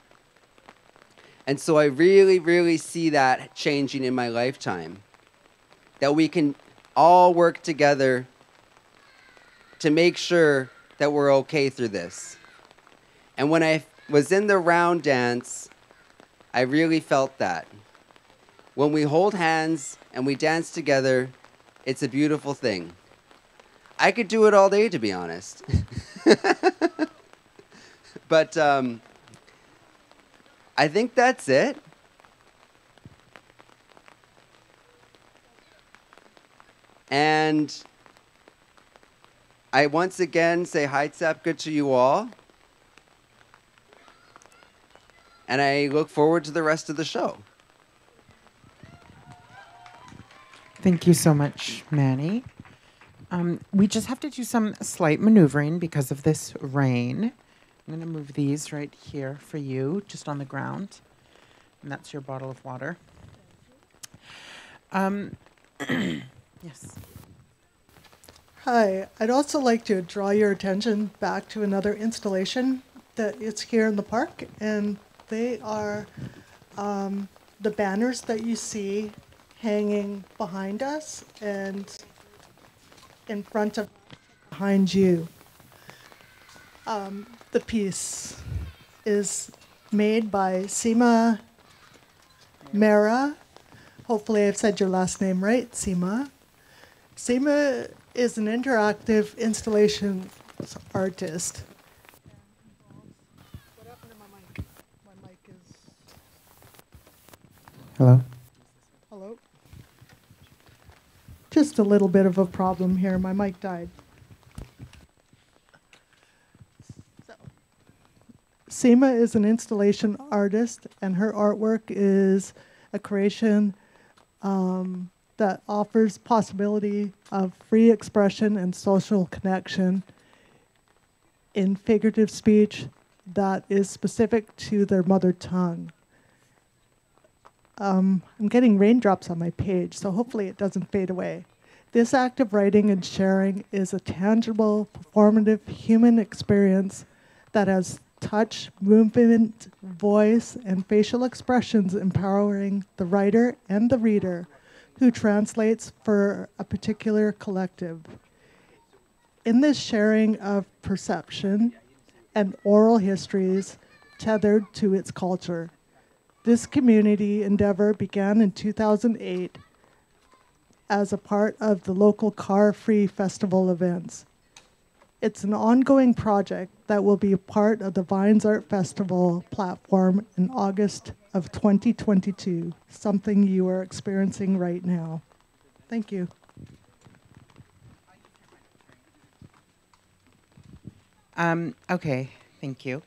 Speaker 5: And so I really, really see that changing in my lifetime. That we can all work together to make sure that we're okay through this. And when I was in the round dance, I really felt that. When we hold hands and we dance together, it's a beautiful thing. I could do it all day, to be honest. but um, I think that's it. And I once again say hi, Tsepka, to you all. And I look forward to the rest of the show.
Speaker 1: Thank you so much, Manny. Um, we just have to do some slight maneuvering because of this rain. I'm going to move these right here for you, just on the ground. And that's your bottle of water. Um, yes.
Speaker 2: Hi, I'd also like to draw your attention back to another installation that it's here in the park, and they are um, the banners that you see hanging behind us and in front of behind you. Um, the piece is made by Sima Mera. Hopefully, I've said your last name right, Sima. Sima is an interactive installation artist. What happened to my mic? My mic is.
Speaker 1: Hello.
Speaker 2: Hello? Just a little bit of a problem here. My mic died. So, Seema is an installation artist, and her artwork is a creation um, that offers possibility of free expression and social connection in figurative speech that is specific to their mother tongue. Um, I'm getting raindrops on my page, so hopefully it doesn't fade away. This act of writing and sharing is a tangible, performative human experience that has touch, movement, voice, and facial expressions empowering the writer and the reader who translates for a particular collective. In this sharing of perception and oral histories tethered to its culture, this community endeavor began in 2008 as a part of the local Car Free Festival events. It's an ongoing project that will be a part of the Vines Art Festival platform in August of 2022, something you are experiencing right now. Thank you.
Speaker 1: Um, okay, thank you.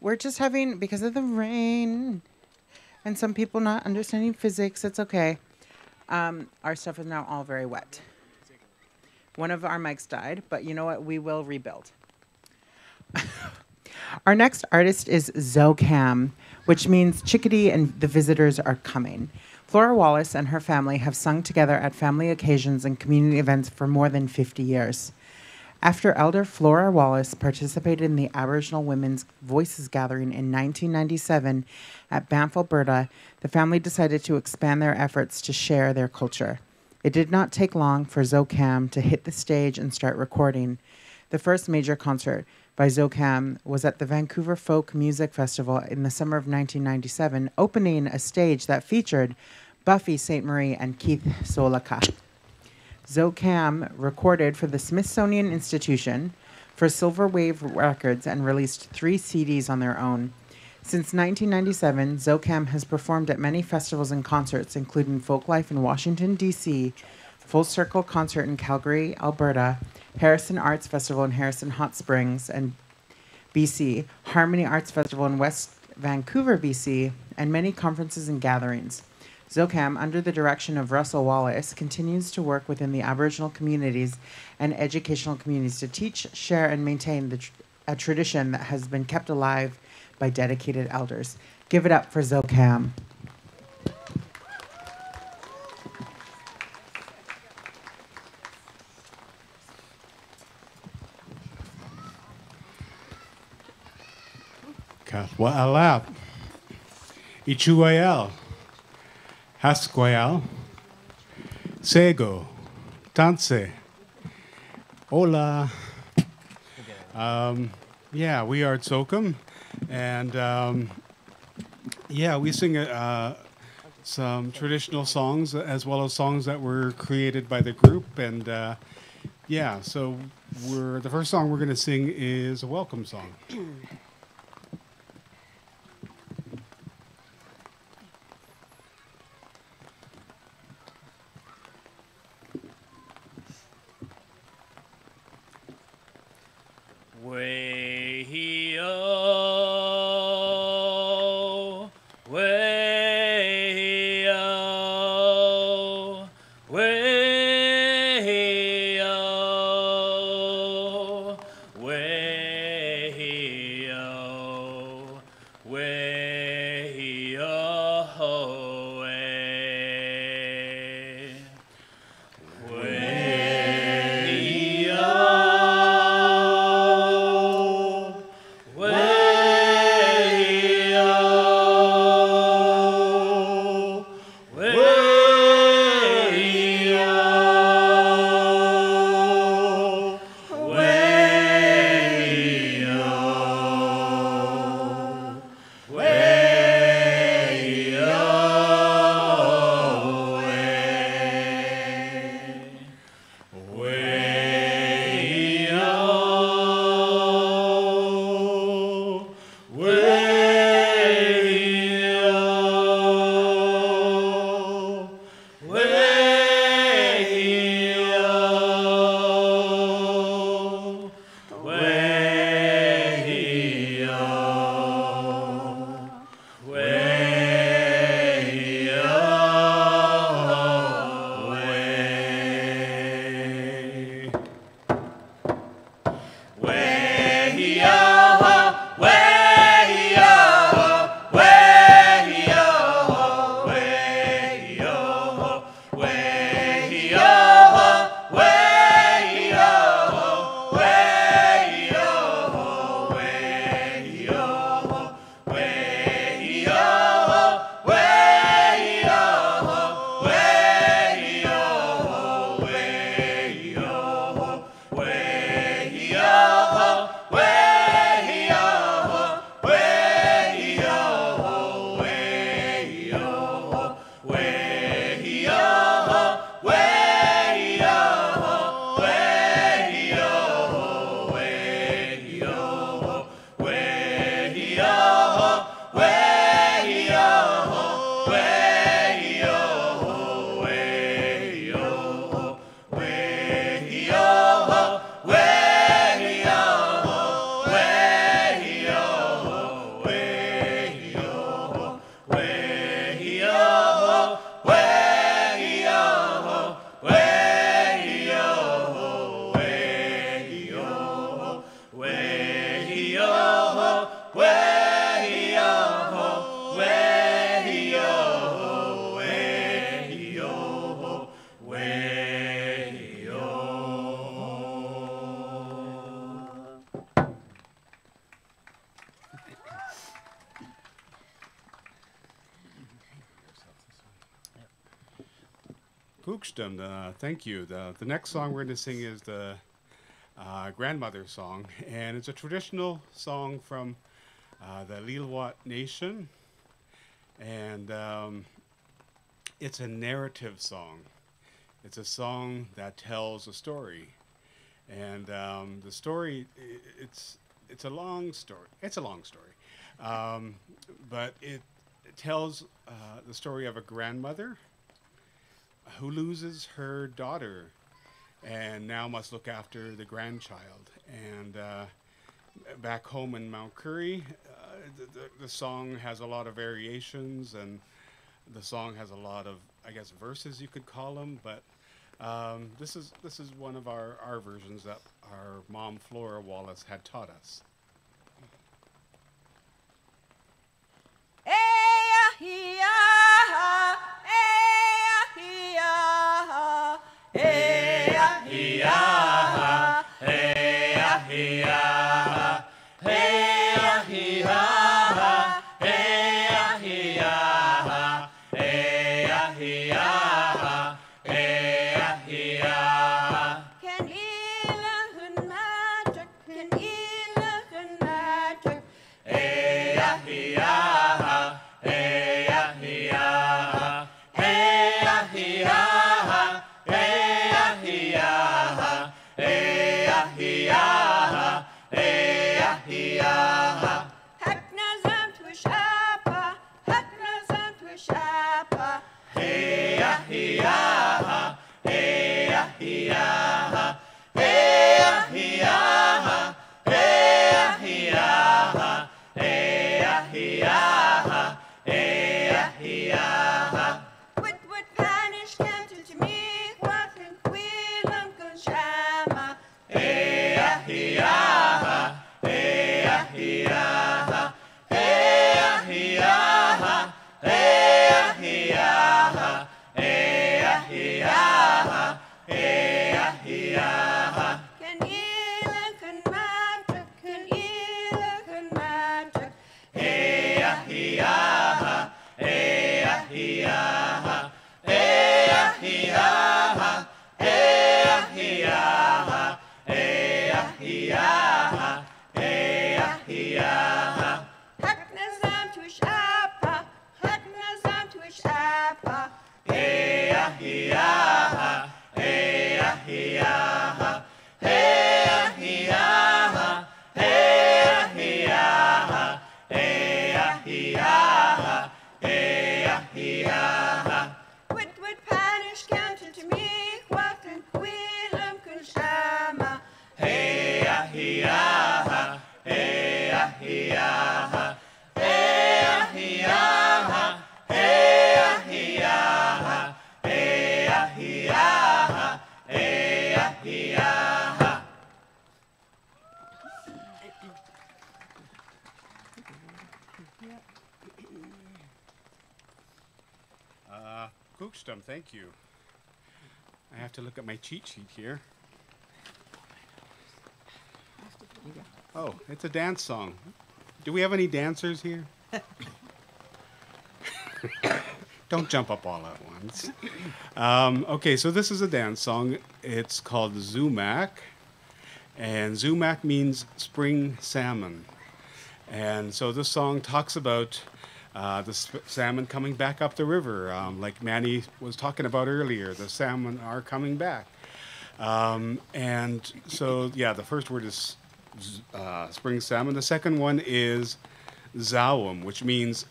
Speaker 1: We're just having, because of the rain and some people not understanding physics, it's okay. Um, our stuff is now all very wet. One of our mics died, but you know what? We will rebuild. our next artist is Tzo'kam, which means chickadee and the visitors are coming. Flora Wallace and her family have sung together at family occasions and community events for more than 50 years. After Elder Flora Wallace participated in the Aboriginal Women's Voices Gathering in 1997 at Banff, Alberta, the family decided to expand their efforts to share their culture. It did not take long for Tzo'kam to hit the stage and start recording. The first major concert by Tzo'kam was at the Vancouver Folk Music Festival in the summer of 1997, opening a stage that featured Buffy Sainte-Marie and Keith Secola. Tzo'kam recorded for the Smithsonian Institution for Silver Wave Records and released three CDs on their own. Since 1997, Tzo'kam has performed at many festivals and concerts, including Folklife in Washington, D.C., Full Circle Concert in Calgary, Alberta, Harrison Arts Festival in Harrison Hot Springs and BC, Harmony Arts Festival in West Vancouver, BC, and many conferences and gatherings. Tzo'kam, under the direction of Russell Wallace, continues to work within the Aboriginal communities and educational communities to teach, share, and maintain the tr- a tradition that has been kept alive by dedicated elders. Give it up for Tzo'kam.
Speaker 10: Katwa alap. Ichuayal. Hasquayal. Sego. Tanse. Hola. Um, yeah, we are Tzo'kam. And um, yeah, we sing uh, some traditional songs as well as songs that were created by the group. And uh, yeah, so we're the first song we're going to sing is a welcome song.
Speaker 11: Way o, way
Speaker 10: Kukstum, uh, thank you. The, the next song we're going to sing is the uh, grandmother song, and it's a traditional song from uh, the Lilwat Nation, and um, it's a narrative song. It's a song that tells a story, and um, the story it's it's a long story. It's a long story, um, but it, it tells uh, the story of a grandmother who loses her daughter and now must look after the grandchild. And uh, back home in Mount Currie, uh, the, the, the song has a lot of variations, and the song has a lot of, I guess, verses you could call them. But um, this is this is one of our, our versions that our mom Flora Wallace had taught us. Cheat sheet here. Oh, it's a dance song. Do we have any dancers here? Don't jump up all at once. Um, okay, so this is a dance song. It's called Zumak. And Zumak means spring salmon. And so this song talks about uh, the sp- salmon coming back up the river. Um, like Manny was talking about earlier, the salmon are coming back. Um, and so, yeah, the first word is uh, spring salmon. The second one is zawum, which means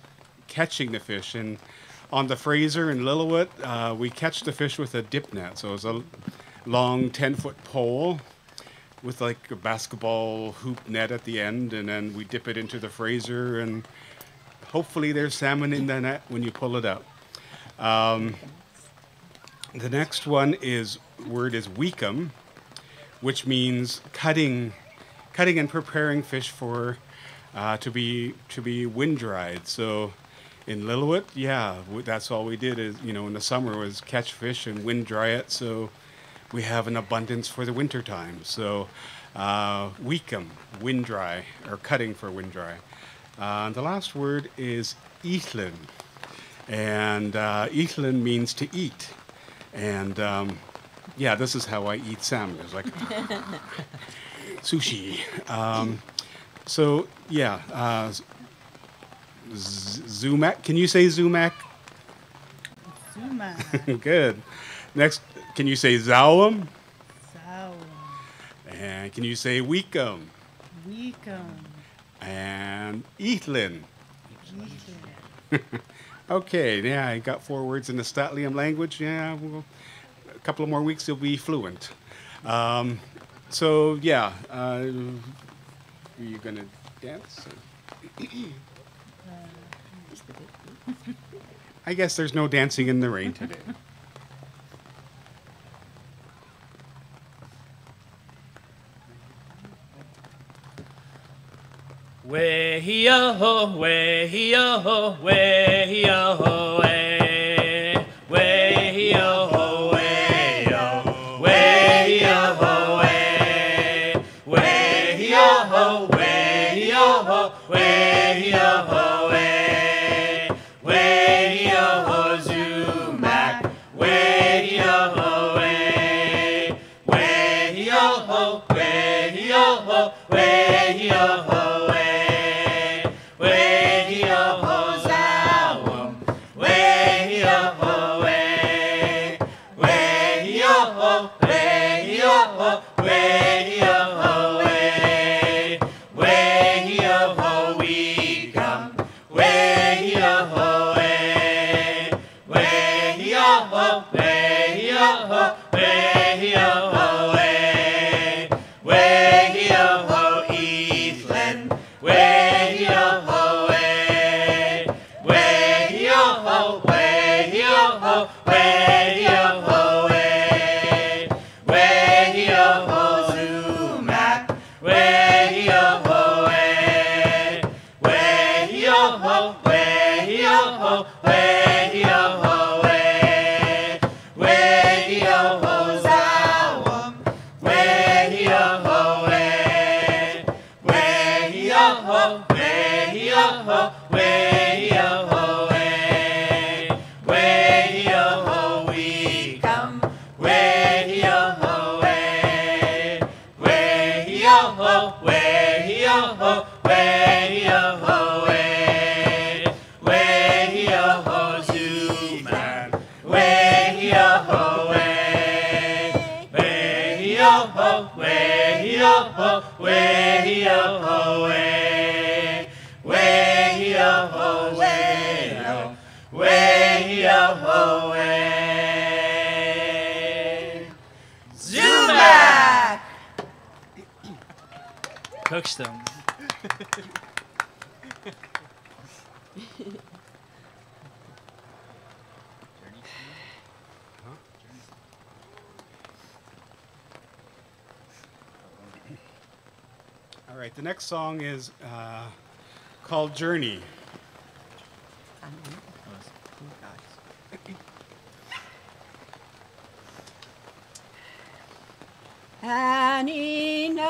Speaker 10: catching the fish. And on the Fraser in Lillooet, uh, we catch the fish with a dip net. So it's a long 10 foot pole with like a basketball hoop net at the end, and then we dip it into the Fraser, and hopefully there's salmon in the net when you pull it out. Um, the next one is word is weekum, which means cutting, cutting and preparing fish for uh, to be to be wind dried. So in Lillooet, yeah, that's all we did is you know in the summer was catch fish and wind dry it. So we have an abundance for the winter time. So uh, wind dry or cutting for wind dry. Uh, the last word is ethlin, and uh, ethlin means to eat. And um, yeah, this is how I eat salmon. It's like sushi. Um, so yeah, uh, Zumac. Can you say Zumac?
Speaker 12: Zuma.
Speaker 10: Good. Next, can you say Zawam?
Speaker 12: Sour.
Speaker 10: And can you say Weekum?
Speaker 12: Weekum.
Speaker 10: And Ethlin. okay, yeah, I got four words in the Statlium language. Yeah, well, couple of more weeks you'll be fluent. Um, so yeah, uh, are you gonna dance? I guess there's no dancing in the rain today.
Speaker 11: Way yo ho, way yo ho, way yo ho, way. Way yo ho, Cooked them.
Speaker 10: All right, the next song is uh, called Journey.
Speaker 13: Anina,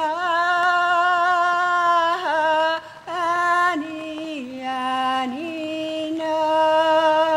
Speaker 13: Ani, Anina.
Speaker 11: Anina,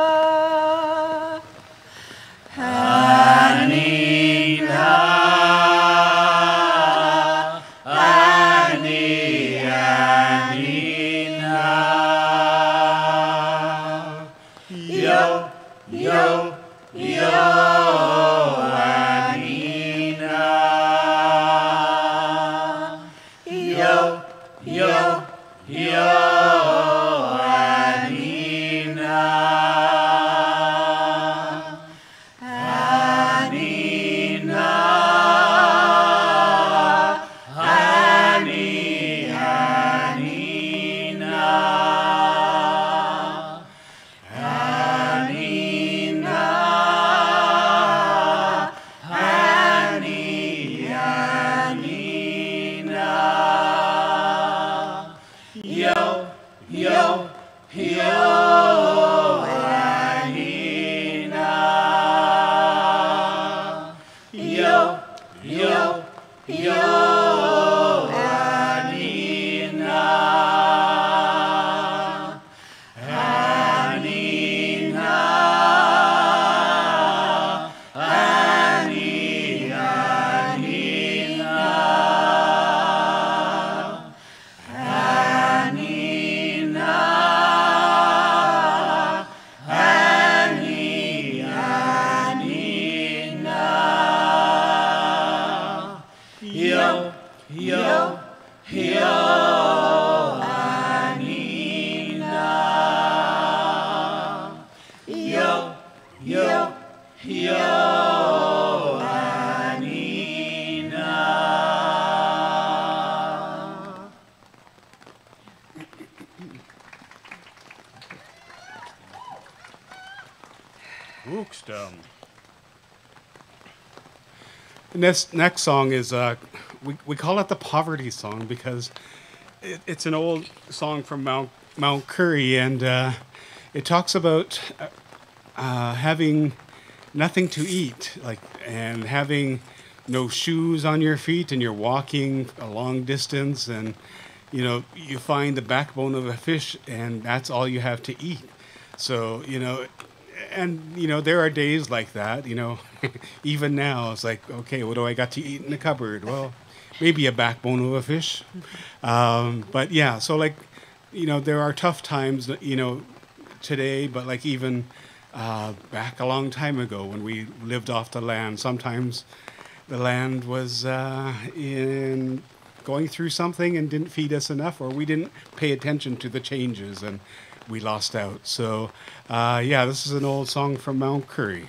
Speaker 10: The next, song is, uh, we, we call it the poverty song because it, it's an old song from Mount, Mount Currie and uh, it talks about uh, having nothing to eat like and having no shoes on your feet and you're walking a long distance and you know you find the backbone of a fish and that's all you have to eat. So you know and you know there are days like that you know even now it's like okay what do i got to eat in the cupboard? Well maybe a backbone of a fish. Um, but yeah so like you know there are tough times you know today but like even uh, back a long time ago when we lived off the land sometimes the land was uh, in going through something and didn't feed us enough or we didn't pay attention to the changes and we lost out. So uh, yeah this is an old song from mount
Speaker 13: Currie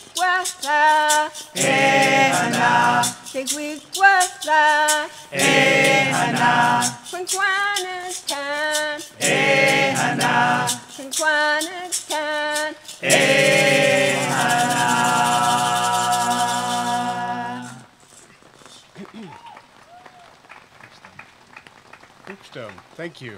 Speaker 13: wasa eh hana Take week wasa eh hana Kun kwanet kan eh hana Kun kwanet kan eh hana
Speaker 10: thank you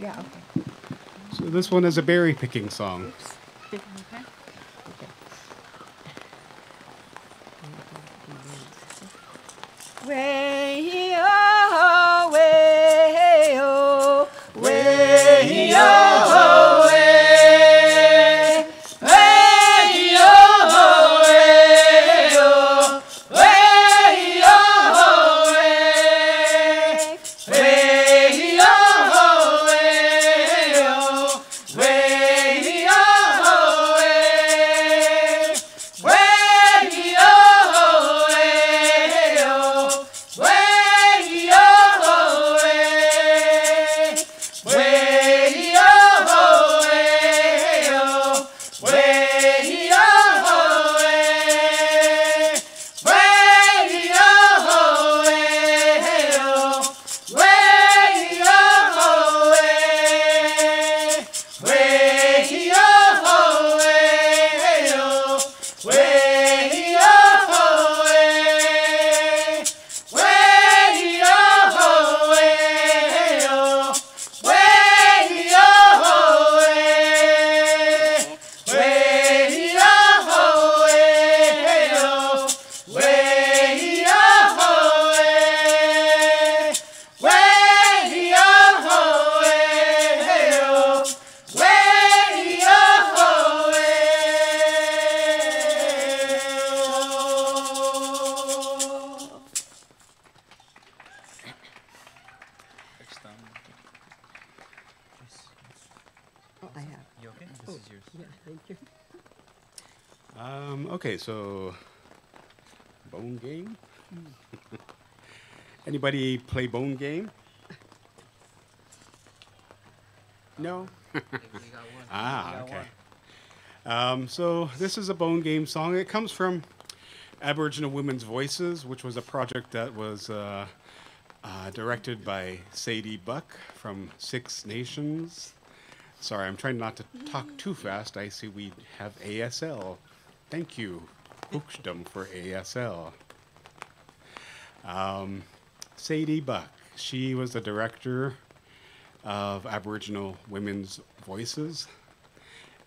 Speaker 13: Yeah, okay.
Speaker 10: so this one is a berry picking song.
Speaker 13: Way oh, way oh, way oh,
Speaker 10: Anybody play bone game? No. ah, okay. Um, so this is a Bone Game song. It comes from Aboriginal Women's Voices, which was a project that was uh, uh, directed by Sadie Buck from Six Nations. Sorry, I'm trying not to talk too fast. I see we have ASL. Thank you, Hookdom, for ASL. Um, Sadie Buck. She was the director of Aboriginal Women's Voices.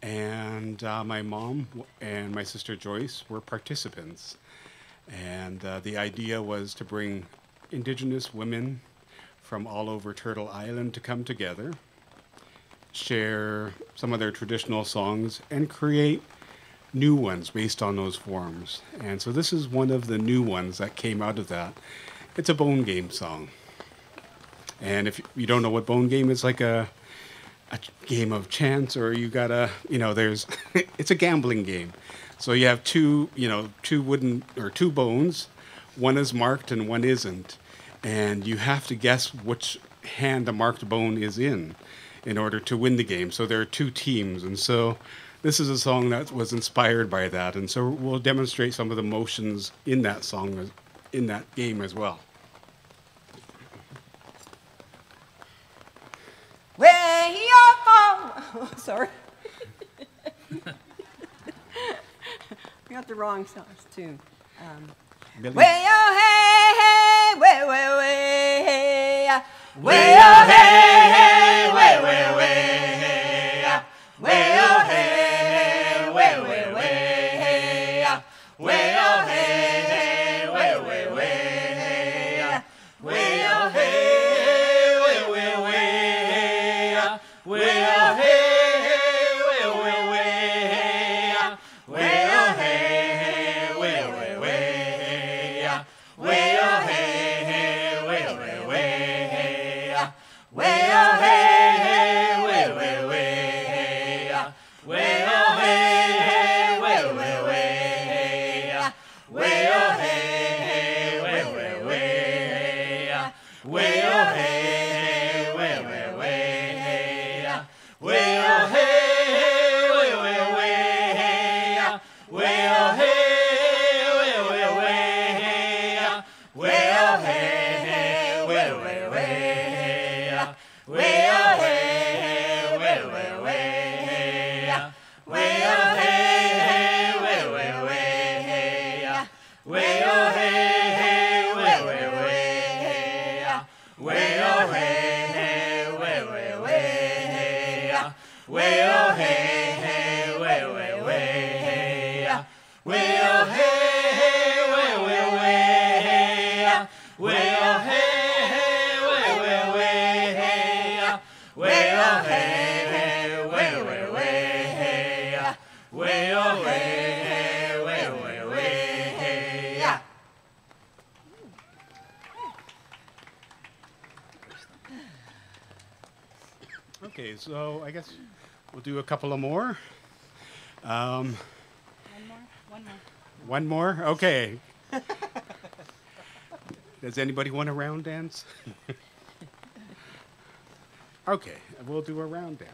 Speaker 10: And uh, my mom and my sister Joyce were participants. And uh, the idea was to bring Indigenous women from all over Turtle Island to come together, share some of their traditional songs, and create new ones based on those forms. And so this is one of the new ones that came out of that. It's a bone game song. And if you don't know what bone game is, like a a game of chance, or you gotta, you know, there's, it's a gambling game. So you have two, you know, two wooden or two bones. One is marked and one isn't, and you have to guess which hand the marked bone is in, in order to win the game. So there are two teams, and so this is a song that was inspired by that, and so we'll demonstrate some of the motions in that song, in that game as well.
Speaker 13: Way yo! Sorry. I got the wrong songs tune. Um,
Speaker 10: Billy?
Speaker 13: way yo hey hey, way way way hey, way yo hey hey, way way way hey, way yo hey,
Speaker 10: so I guess we'll do a couple of more. Um,
Speaker 12: One more. One more.
Speaker 10: one more? Okay. Does anybody want a round dance? okay, we'll do a round dance.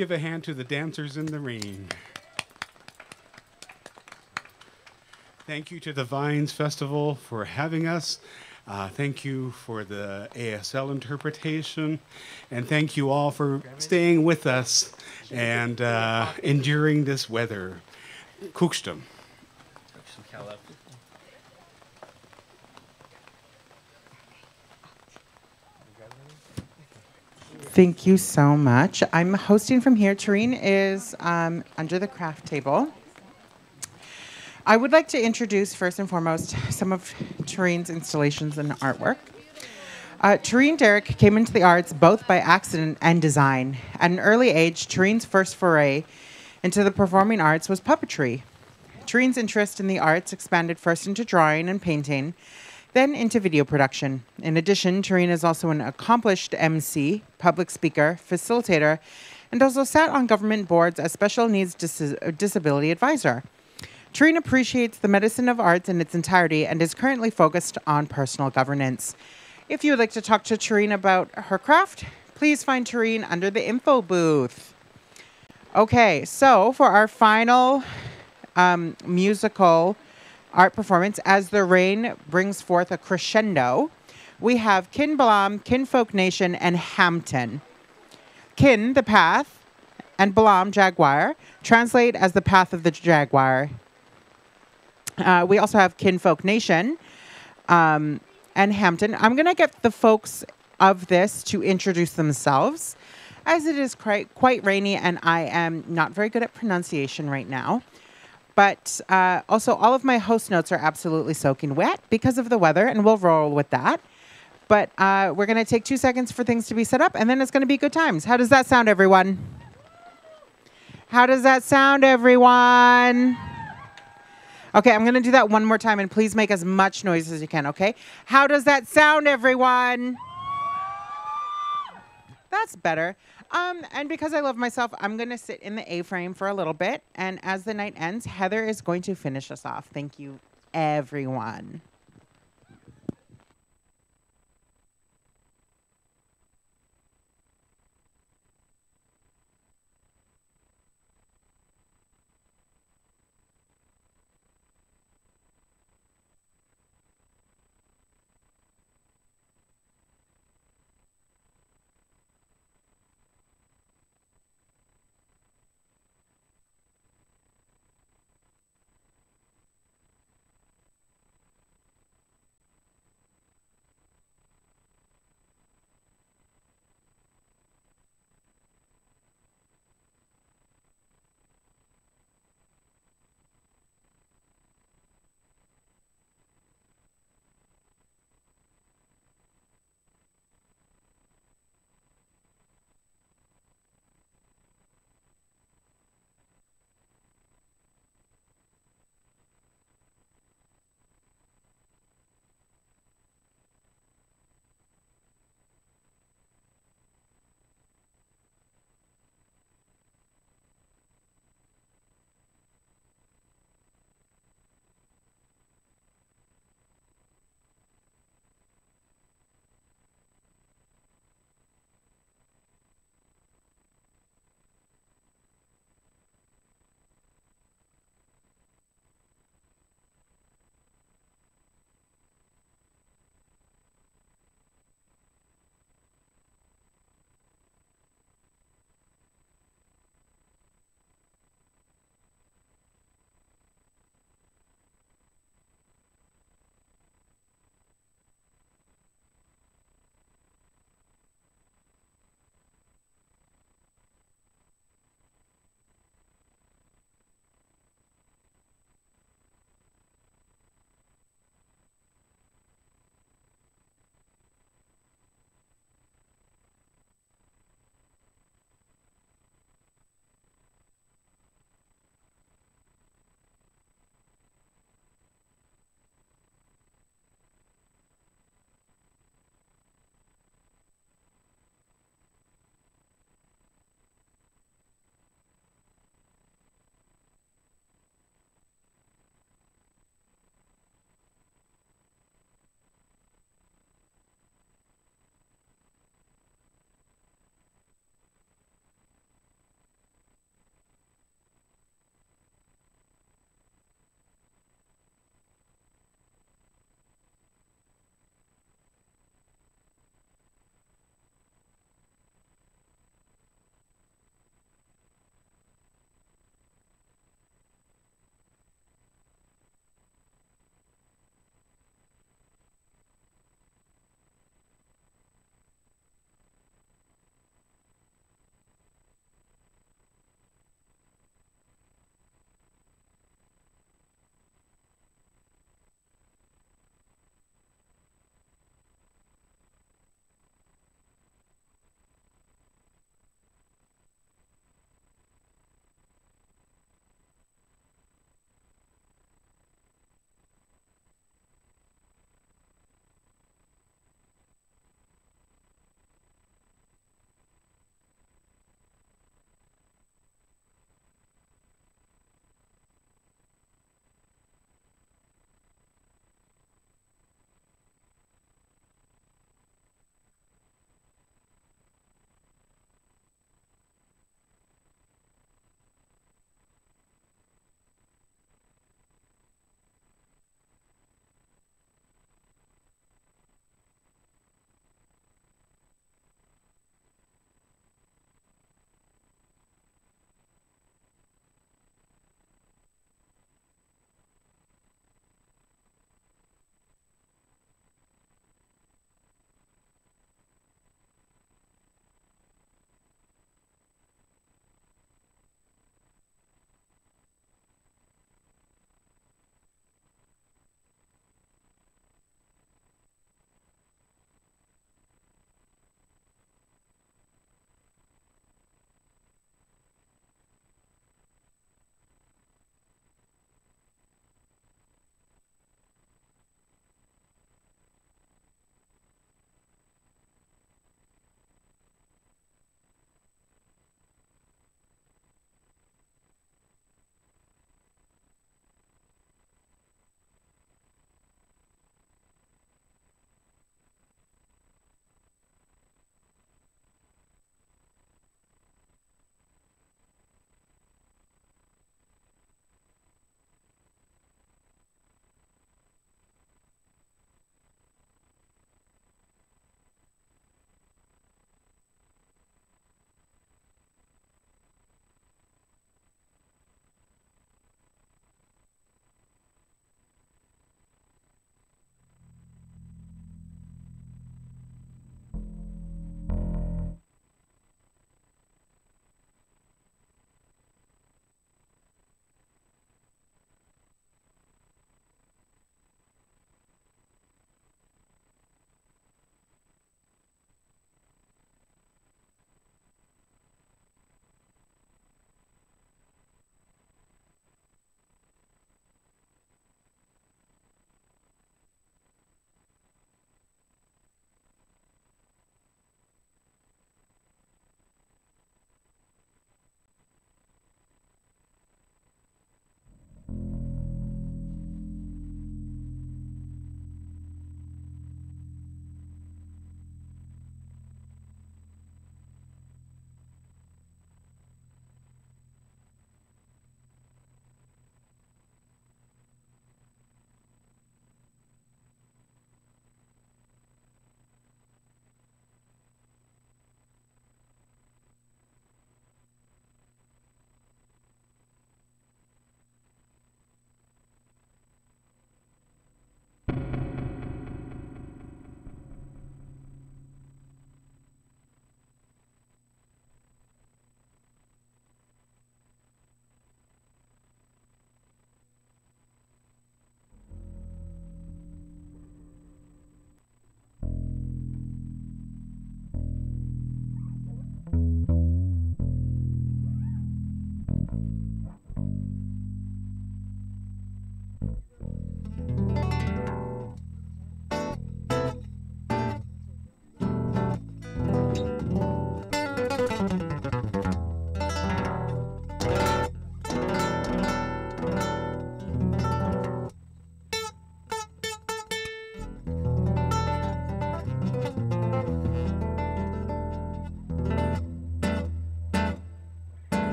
Speaker 10: Give a hand to the dancers in the rain. Thank you to the Vines Festival for having us. Uh, thank you for the ASL interpretation. And thank you all for staying with us and uh, enduring this weather. Kukstum.
Speaker 1: Thank you so much. I'm hosting from here. Tareen is um, under the craft table. I would like to introduce, first and foremost, some of Tareen's installations and artwork. Uh, Tareen Derrick came into the arts both by accident and design. At an early age, Tareen's first foray into the performing arts was puppetry. Tareen's interest in the arts expanded first into drawing and painting, then into video production. In addition, Tareen is also an accomplished MC, public speaker, facilitator, and also sat on government boards as special needs dis- disability advisor. Tareen appreciates the medicine of arts in its entirety and is currently focused on personal governance. If you would like to talk to Tareen about her craft, please find Tareen under the info booth. Okay, so for our final um, musical art performance, as the rain brings forth a crescendo, we have Kin Balam, Kin Folk Nation, and Hampton. Kin, the path, and Balam, jaguar, translate as the path of the jaguar. Uh, we also have Kinfolk Nation um, and Hampton. I'm going to get the folks of this to introduce themselves, as it is quite, quite rainy and I am not very good at pronunciation right now. But uh, also, all of my host notes are absolutely soaking wet because of the weather, and we'll roll with that. But uh, we're going to take two seconds for things to be set up, and then it's going to be good times. How does that sound, everyone? How does that sound, everyone? Okay, I'm going to do that one more time, and please make as much noise as you can, okay? How does that sound, everyone? That's better. Um, and because I love myself, I'm going to sit in the A frame for a little bit. And as the night ends, Heather is going to finish us off. Thank you, everyone.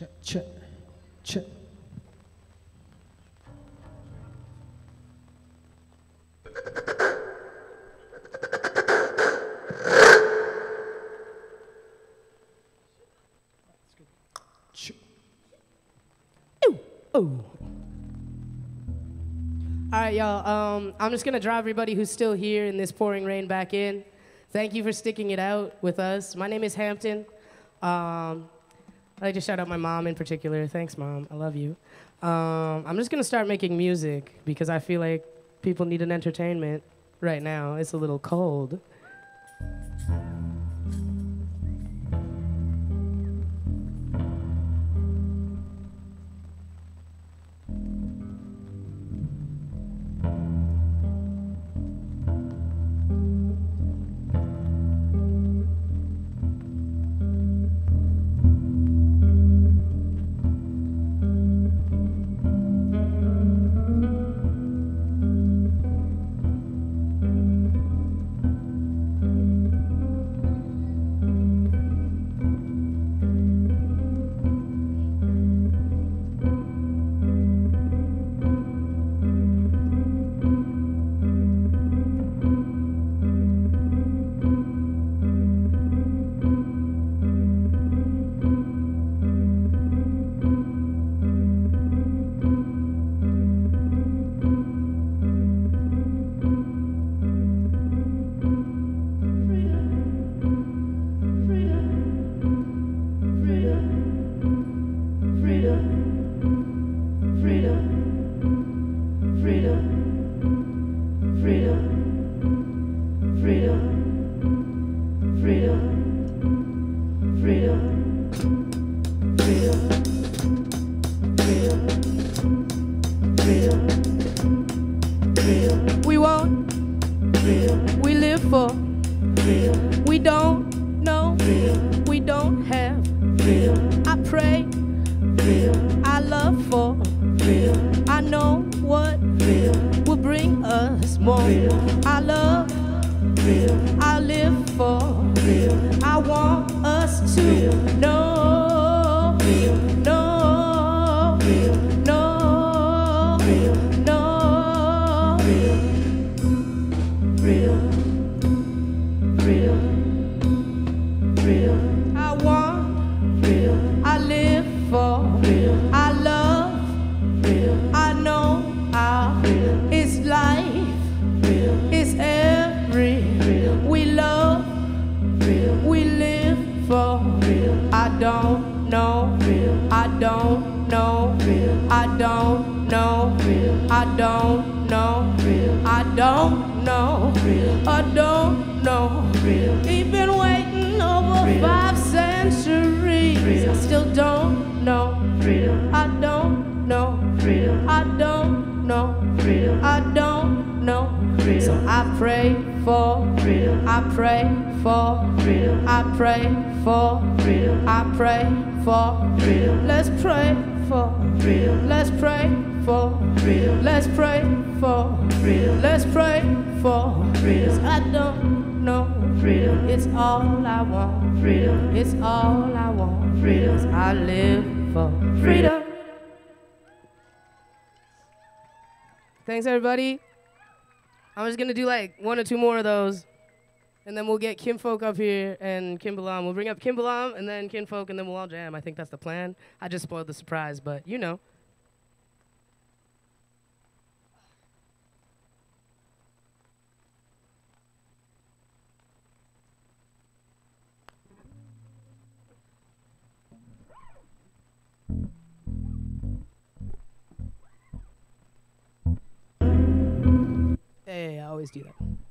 Speaker 14: Check, check, check.
Speaker 15: Ooh. All right, y'all. Um, I'm just gonna draw everybody who's still here in this pouring rain back in. Thank you for sticking it out with us. My name is Hampton. Um, I'd like to shout out my mom in particular. Thanks, mom. I love you. Um, I'm just gonna start making music because I feel like people need an entertainment right now. It's a little cold. 'Cause I live for freedom. Thanks, everybody. I'm just gonna do like one or two more of those, and then we'll get Kin Folk up here and Kin Balam. We'll bring up Kin Balam and then Kin Folk, and then we'll all jam. I think that's the plan. I just spoiled the surprise, but you know. Hey, I always do that.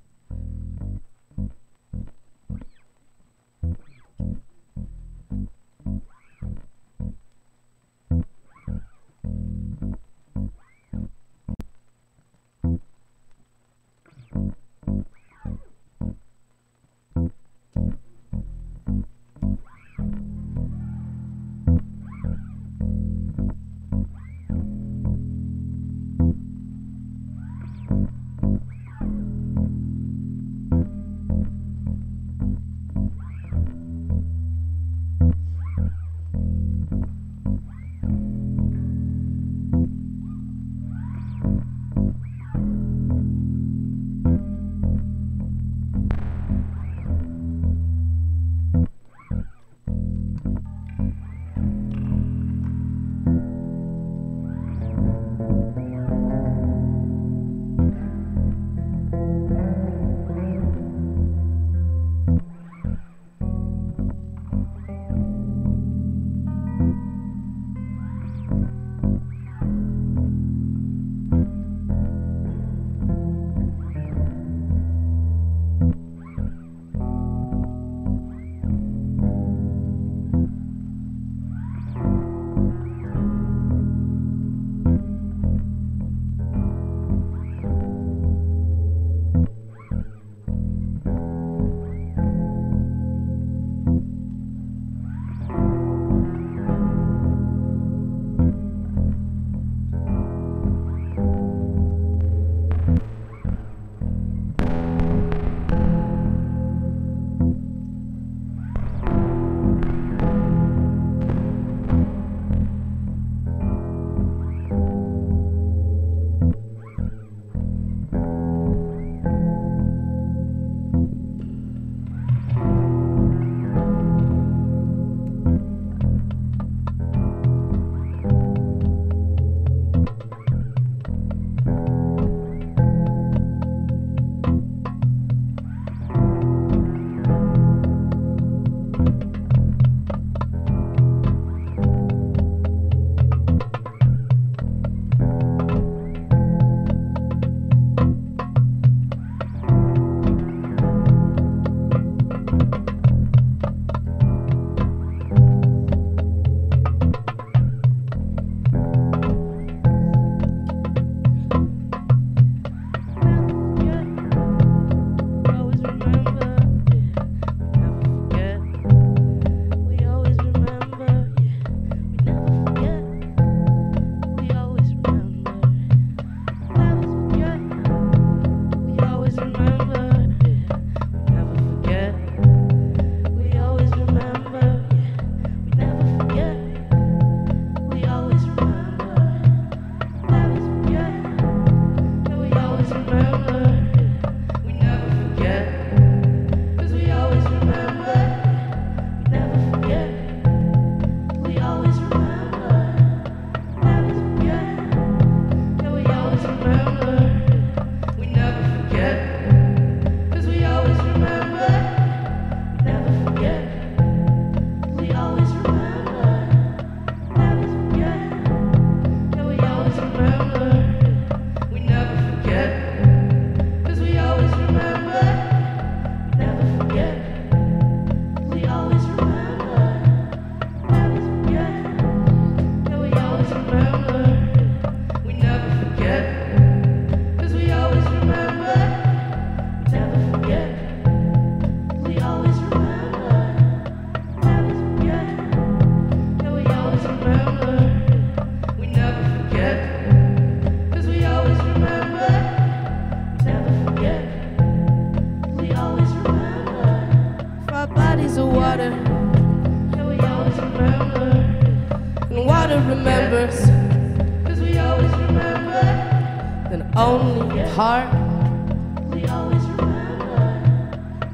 Speaker 15: Only part heart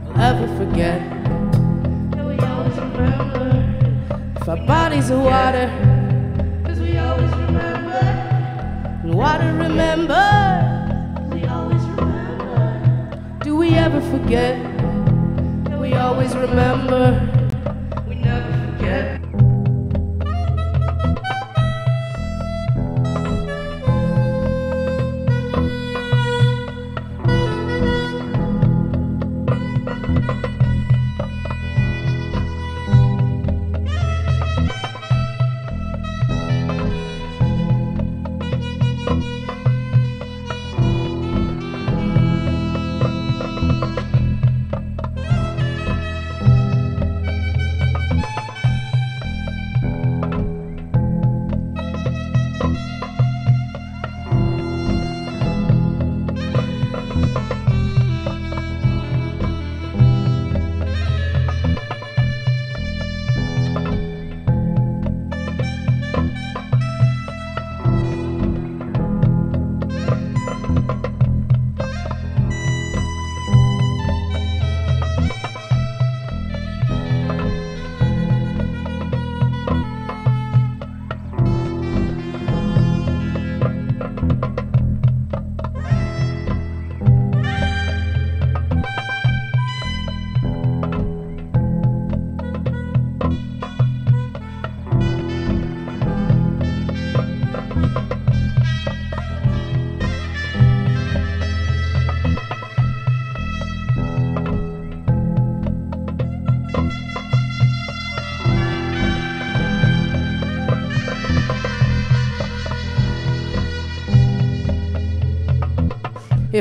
Speaker 15: will ever forget. That we always remember. If our bodies are water. Cause we always remember water remember.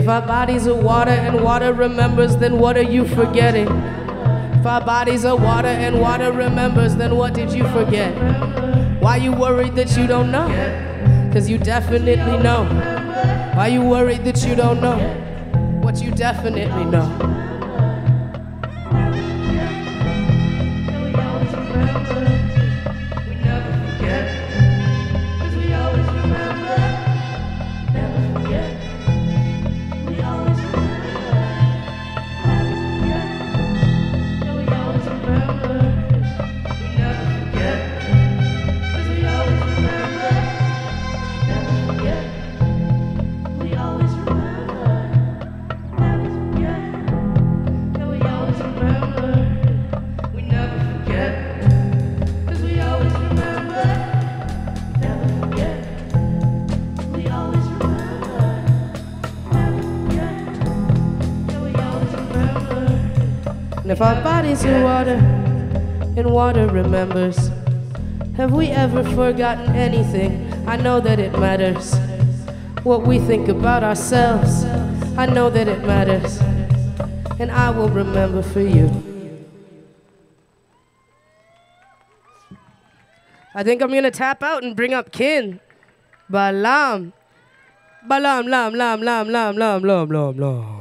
Speaker 15: If our bodies are water and water remembers, then what are you forgetting? If our bodies are water and water remembers, then what did you forget? Why you worried that you don't know? Cause you definitely know. Why you worried that you don't know? What you definitely know. If our water and water remembers, have we ever forgotten anything? I know that it matters. What we think about ourselves, I know that it matters. And I will remember for you. I think I'm gonna tap out and bring up Kin. Balam. Balam, lam, lam, lam, lam, lam, lam, lam, lam.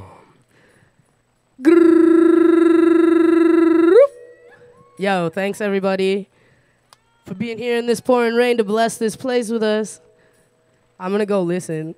Speaker 15: Yo, thanks everybody for being here in this pouring rain to bless this place with us. I'm gonna go listen.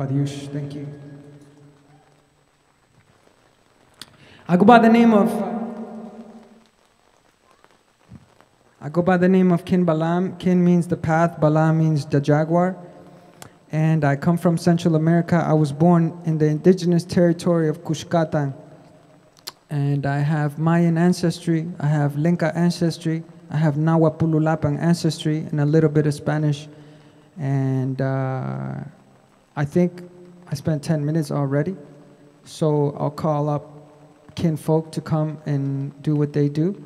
Speaker 14: Padiush, thank you. I go by the name of I go by the name of Kin Balam. Kin means the path, Balam means the jaguar. And I come from Central America. I was born in the indigenous territory of Kushkatan. And I have Mayan ancestry, I have Lenca ancestry, I have Nahuapululapan ancestry, and a little bit of Spanish. And uh, I think I spent 10 minutes already. So I'll call up kinfolk to come and do what they do.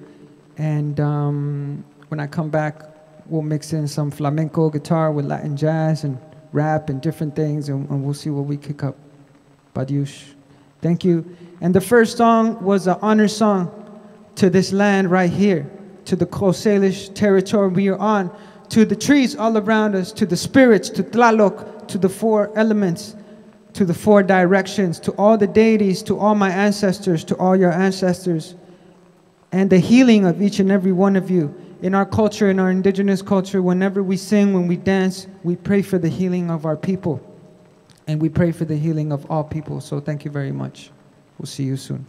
Speaker 14: And um, when I come back, we'll mix in some flamenco guitar with Latin jazz and rap and different things, and, and we'll see what we kick up. Badiush. Thank you. And the first song was an honor song to this land right here, to the Coast Salish territory we are on, to the trees all around us, to the spirits, to Tlaloc, to the four elements, to the four directions, to all the deities, to all my ancestors, to all your ancestors, and the healing of each and every one of you. In our culture, in our indigenous culture, whenever we sing, when we dance, we pray for the healing of our people. And we pray for the healing of all people. So thank you very much. We'll see you soon.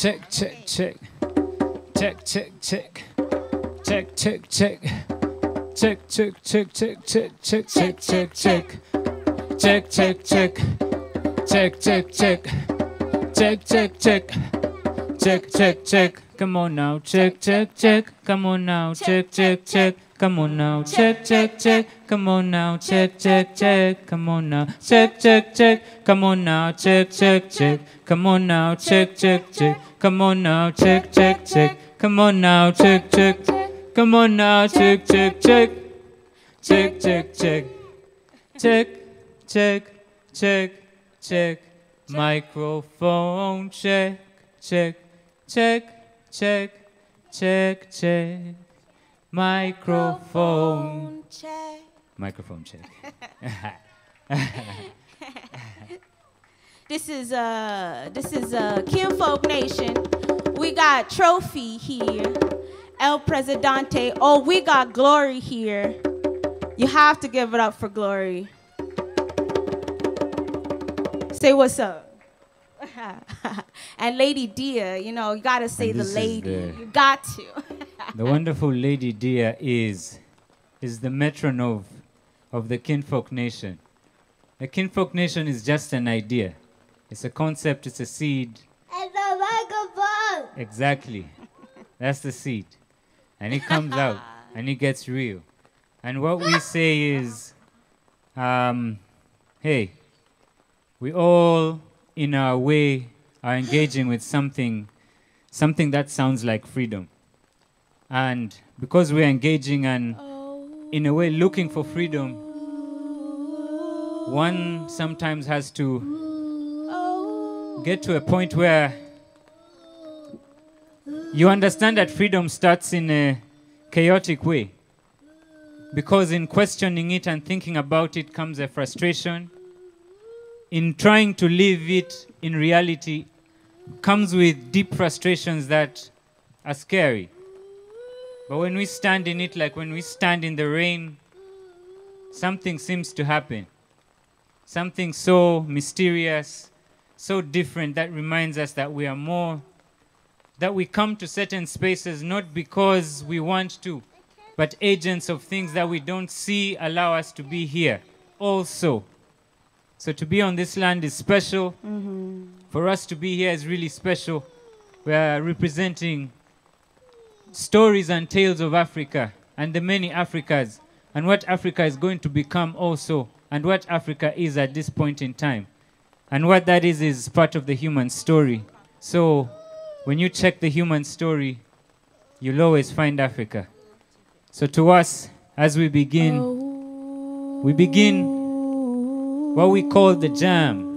Speaker 16: Check, check, check. Check, check, check. Check, check, check. Check, check, check, check, check, check, check, check, check. Check, check, check. Check, check, check. Check, check, check. Check, check, check. Come on now. Check, check, check. Come on now. Check, check, check. Come on now. Check, check, check. Come on now. Check, check, check. Come on now. Check, check, check. Come on now. Check, check, check. Come on now. Check, check, check. Come on now. Check, check, check. Come on now. Check, check. Come on now. Check, check, check. Check, check, check. Check, check, check, check. Microphone check, check, check, check, check, check. Microphone
Speaker 17: check.
Speaker 16: Microphone check.
Speaker 17: This is uh this is uh Kinfolk Nation. We got Trophy here. El Presidente. Oh, we got Glory here. You have to give it up for Glory. Say what's up. and Lady Dia, you know, you gotta say the lady.
Speaker 16: the-
Speaker 17: You got to.
Speaker 16: the wonderful Lady Dia is is the metronome of the Kinfolk Nation. The Kinfolk Nation is just an idea. It's a concept, it's a seed.
Speaker 17: And the microphone.
Speaker 16: Exactly. That's the seed. And it comes out and it gets real. And what we say is um, hey, we all, in our way, are engaging with something, something that sounds like freedom. And because we're engaging and, in a way, looking for freedom, one sometimes has to get to a point where you understand that freedom starts in a chaotic way. Because in questioning it and thinking about it comes a frustration. In trying to live it in reality comes with deep frustrations that are scary. But when we stand in it, like when we stand in the rain, something seems to happen. Something so mysterious, so different that reminds us that we are more, that we come to certain spaces not because we want to, but agents of things that we don't see allow us to be here also. So to be on this land is special.
Speaker 17: Mhm.
Speaker 16: For us to be here is really special. We are representing stories and tales of Africa and the many Africas and what Africa is going to become also and what Africa is at this point in time. And what that is is part of the human story. So when you check the human story, you'll always find Africa. So to us, as we begin, we begin what we call the jam.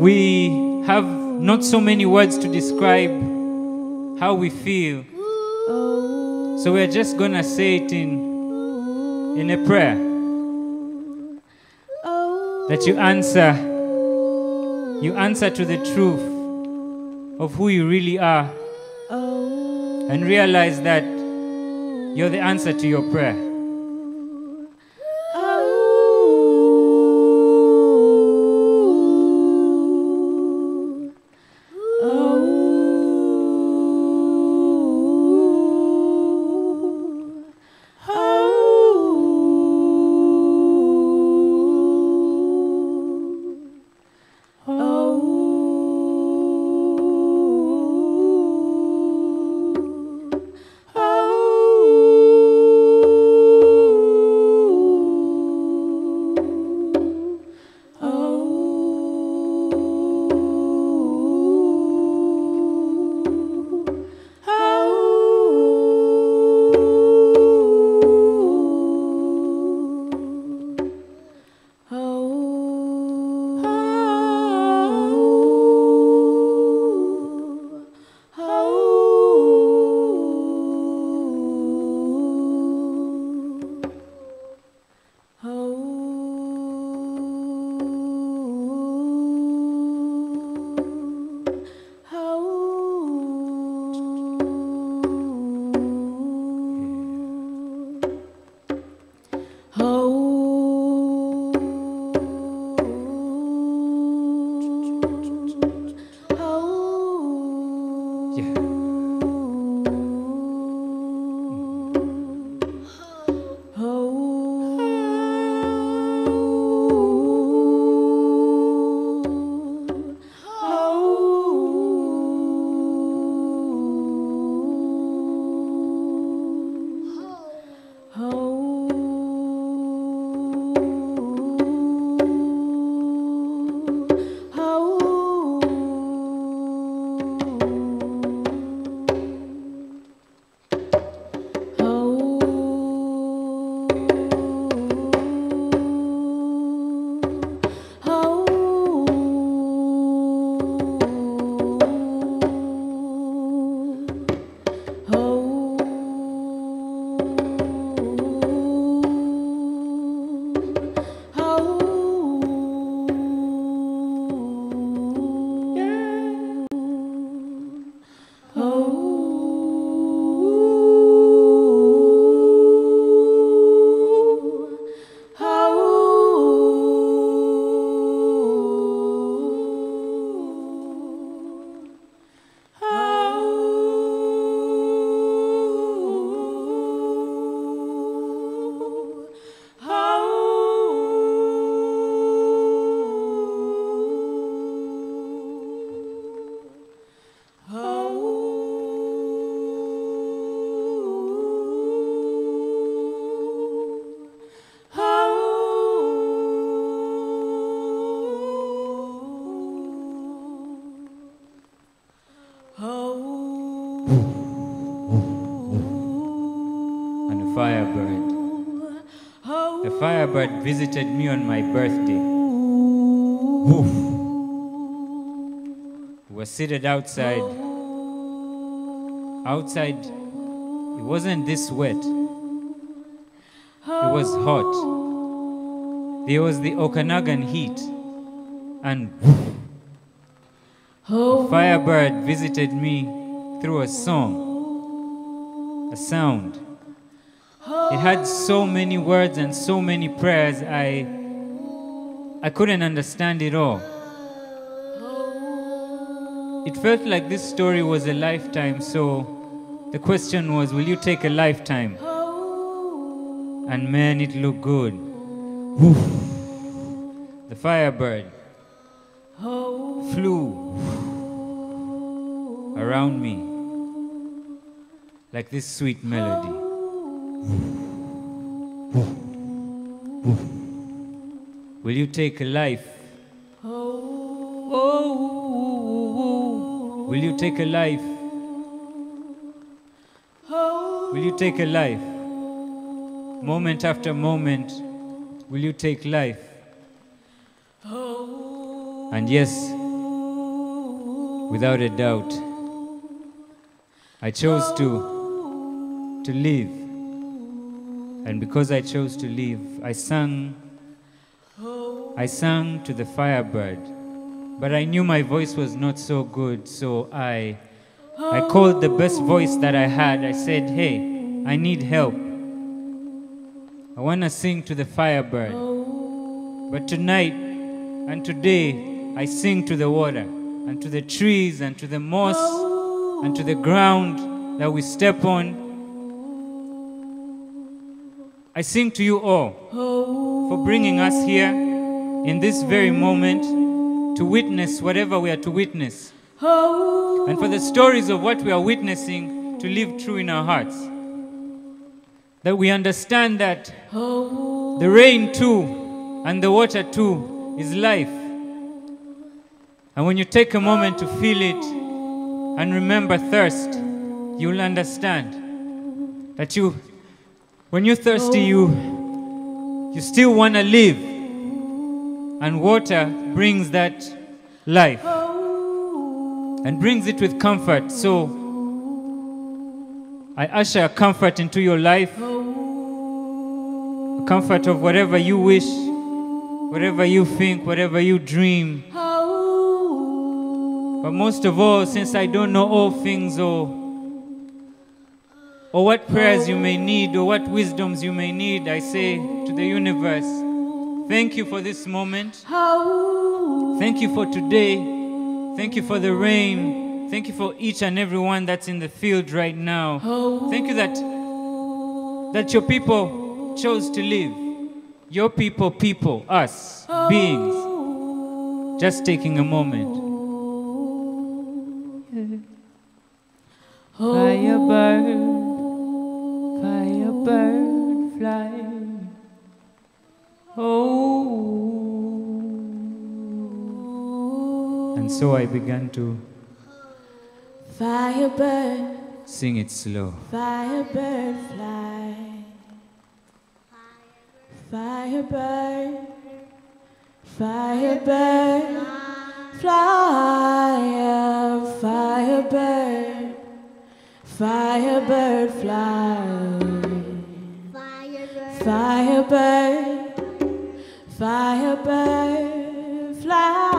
Speaker 16: We have not so many words to describe how we feel. So we're just gonna say it in in a prayer. That you answer you answer to the truth of who you really are and realize that you're the answer to your prayer. Visited me on my birthday. We were seated outside. Outside, it wasn't this wet. It was hot. There was the Okanagan heat. And the firebird visited me through a song, a sound. Had so many words and so many prayers, I, I couldn't understand it all. It felt like this story was a lifetime, so the question was, will you take a lifetime? And man, it looked good. The firebird flew around me like this sweet melody. Will you take a life? Will you take a life? Will you take a life? Moment after moment, will you take life? And yes, without a doubt, I chose to to live. And because I chose to live, I sang I sang to the firebird. But I knew my voice was not so good, so I I called the best voice that I had. I said, "Hey, I need help. I want to sing to the firebird. But tonight and today, I sing to the water and to the trees and to the moss and to the ground that we step on. I sing to you all for bringing us here in this very moment to witness whatever we are to witness. And for the stories of what we are witnessing to live true in our hearts. That we understand that the rain too and the water too is life. And when you take a moment to feel it and remember thirst, you'll understand that you, when you're thirsty, you, you still want to live. And water brings that life and brings it with comfort. So I usher comfort into your life, comfort of whatever you wish, whatever you think, whatever you dream. But most of all, since I don't know all things or, or what prayers you may need or what wisdoms you may need, I say to the universe, thank you for this moment. Thank you for today. Thank you for the rain. Thank you for each and every one that's in the field right now. Thank you that, that your people chose to live. Your people, people, us, beings. Just taking a moment. Firebird, firebird, fly. Oh. And so I began to
Speaker 17: Firebird,
Speaker 16: sing it slow.
Speaker 17: firebird, fly. Firebird, firebird, fly. Firebird, firebird, fly. Firebird, firebird, fly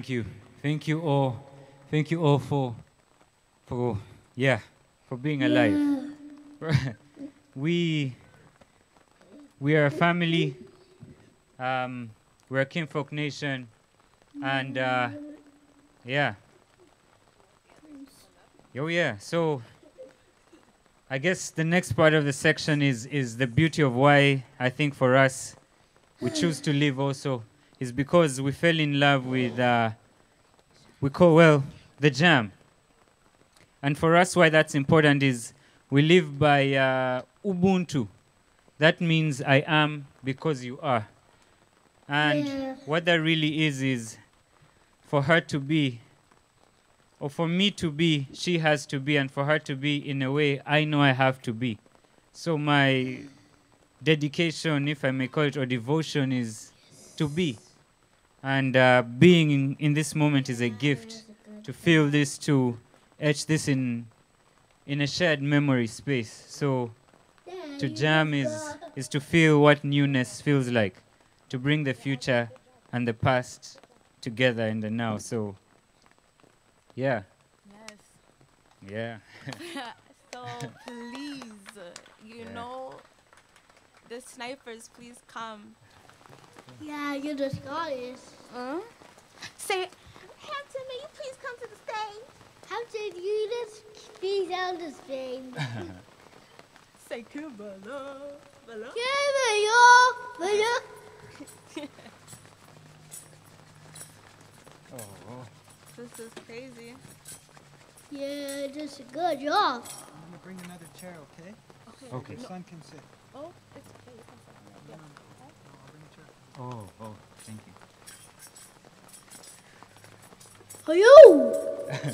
Speaker 16: Thank you. Thank you all. Thank you all for, for yeah, for being alive. we, we are a family. Um, we're a Kinfolk Nation, and uh, yeah. Oh yeah. So, I guess the next part of the section is is the beauty of why I think for us, we choose to live also is because we fell in love with uh, we call well the jam. And for us, why that's important is we live by uh, Ubuntu. That means I am because you are. And
Speaker 18: Yeah.
Speaker 16: what that really is is for her to be, or for me to be, she has to be, and for her to be in a way I know I have to be. So my dedication, if I may call it, or devotion is to be. And uh, being in, in this moment is a gift to feel this, to etch this in, in a shared memory space. So to jam is, is to feel what newness feels like, to bring the future and the past together in the now. So, yeah. Yeah.
Speaker 13: so please, you
Speaker 16: Yeah.
Speaker 13: know, the snipers, please come.
Speaker 18: Yeah, you're the Scottish.
Speaker 13: Huh? Say, Hampton, may you please come to the stage?
Speaker 18: Hampton, you just speak out the same.
Speaker 13: Say Cuba, love, love.
Speaker 16: Oh.
Speaker 13: This is crazy.
Speaker 18: Yeah, just a good job.
Speaker 19: I'm gonna bring another chair, okay?
Speaker 13: Okay.
Speaker 16: Okay.
Speaker 19: Your son can sit.
Speaker 13: Oh, it's okay. you can sit. Yeah.
Speaker 16: Oh, oh, thank you.
Speaker 18: Hello,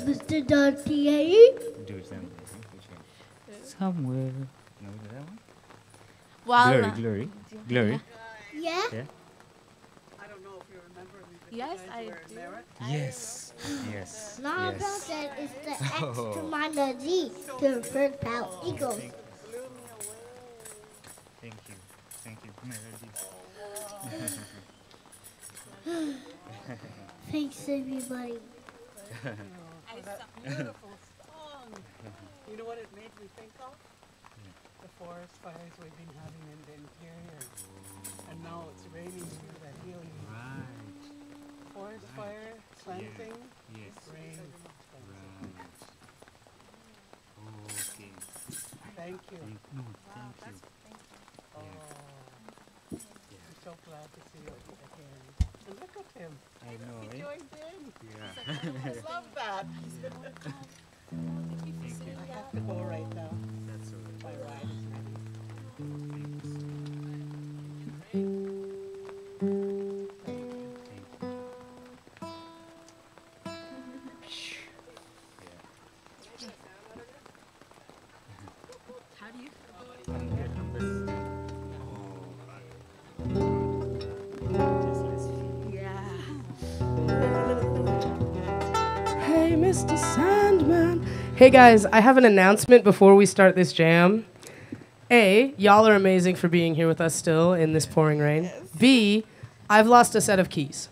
Speaker 18: Mr. Dante.
Speaker 16: Do something. Somewhere. No, that one?
Speaker 13: Well,
Speaker 16: glory, glory, glory.
Speaker 18: Yeah?
Speaker 16: Yeah. I don't know if you remember me.
Speaker 13: Yes, I do.
Speaker 16: Yes. Yes.
Speaker 18: Now
Speaker 16: yes.
Speaker 18: about that is the oh. X
Speaker 16: Oh.
Speaker 18: to minus Z to first power equals.
Speaker 16: Thank you. Thank you. Melody.
Speaker 18: Thanks, everybody.
Speaker 15: That beautiful song. You know what it made me think of? The forest fires we've been having in the interior. And now it's raining here, that healing.
Speaker 16: Right.
Speaker 15: Forest fire, planting,
Speaker 16: Yes.
Speaker 15: rain.
Speaker 16: Right. Okay.
Speaker 15: Thank you.
Speaker 16: Thank, no, thank you.
Speaker 15: Oh,
Speaker 16: Yeah.
Speaker 15: I'm so glad to see you again. And look at him.
Speaker 16: I know,
Speaker 15: He
Speaker 16: eh?
Speaker 15: joined in.
Speaker 16: Yeah.
Speaker 15: I love that.
Speaker 16: Thank you.
Speaker 15: I have to go right now.
Speaker 16: That's all right.
Speaker 15: My ride is ready.
Speaker 13: How
Speaker 15: Hey guys, I have an announcement before we start this jam. A, y'all are amazing for being here with us still in this pouring rain. B, I've lost a set of keys.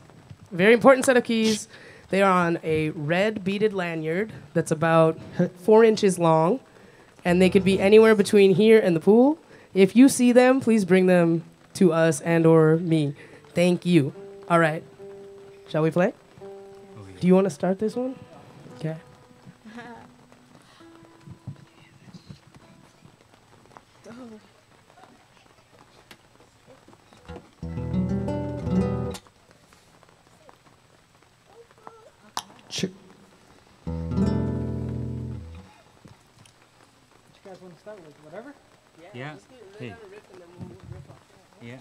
Speaker 15: Very important set of keys. They are on a red beaded lanyard that's about four inches long, and they could be anywhere between here and the pool. If you see them, please bring them to us and or me. Thank you. All right. Shall we play? Oh, Do you want to start this one?
Speaker 19: Guys want to start with? Whatever?
Speaker 17: Yeah. Hey. Yeah.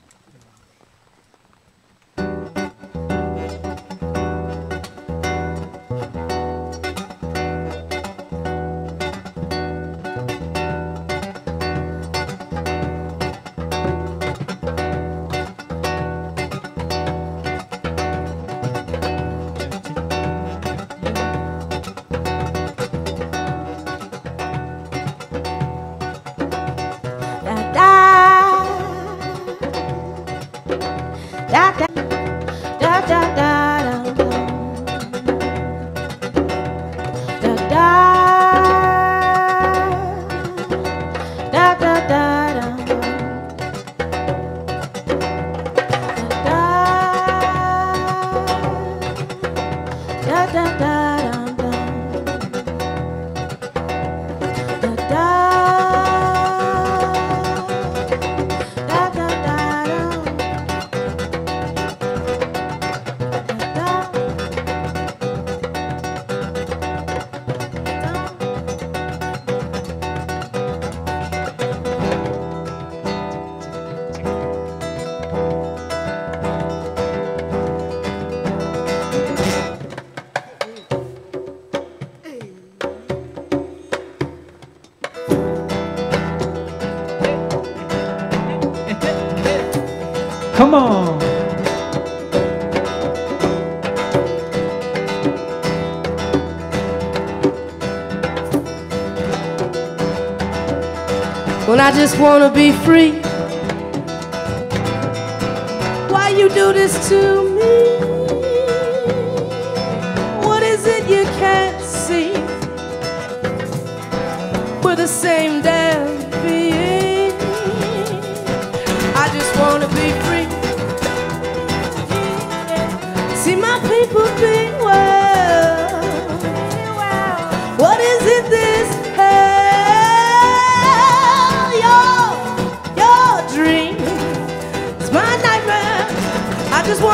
Speaker 15: I just wanna be free. Why you do this to me?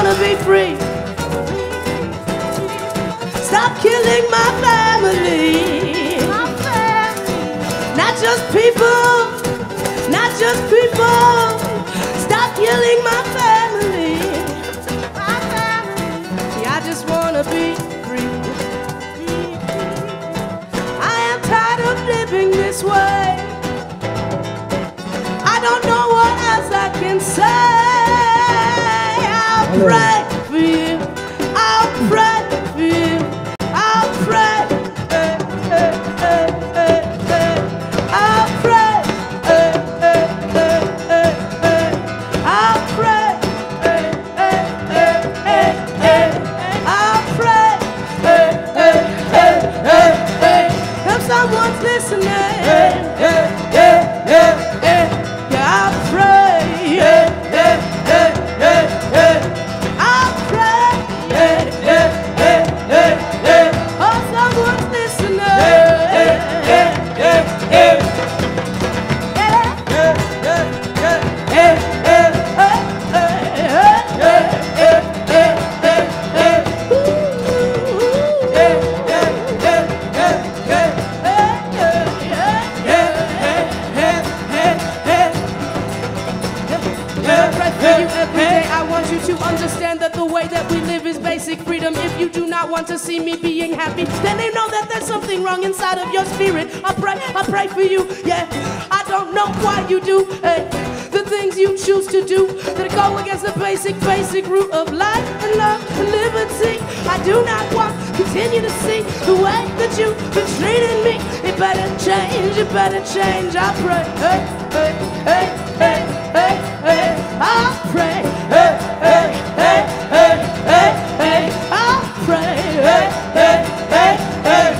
Speaker 15: Wanna be free. Stop killing my family. Not just people. Not just people. Stop killing my Right. Something wrong inside of your spirit. I pray, I pray for you. Yeah, I don't know why you do eh, the things you choose to do that go against the basic, basic root of life and love and liberty. I do not want to continue to see the way that you've been treating me. It better change, it better change. I pray. Hey, hey, hey, hey, hey, hey. I pray. Hey, hey, hey, hey, hey, hey. I pray. Hey, hey, hey, hey, hey, hey.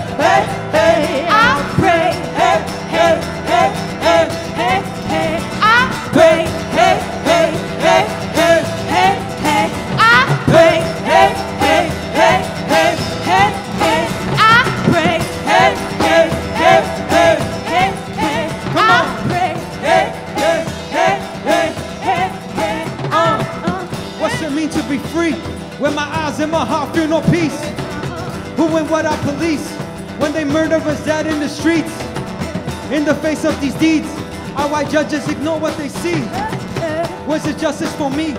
Speaker 14: My heart feel no peace. Who and what I police? When they murder us dead in the streets. In the face of these deeds,
Speaker 13: Our white judges ignore what they see. Where's the justice for me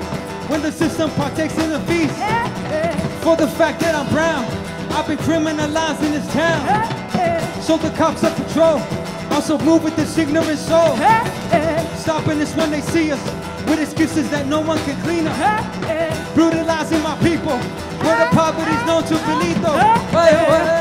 Speaker 13: when the system partakes in the feast? For the fact that I'm brown, I've been criminalized in this town. So the cops of patrol also move with this ignorant soul. Stopping us when they see us with excuses that no one can clean up. Brutalizing my people where the poverty's known to finito. Way away,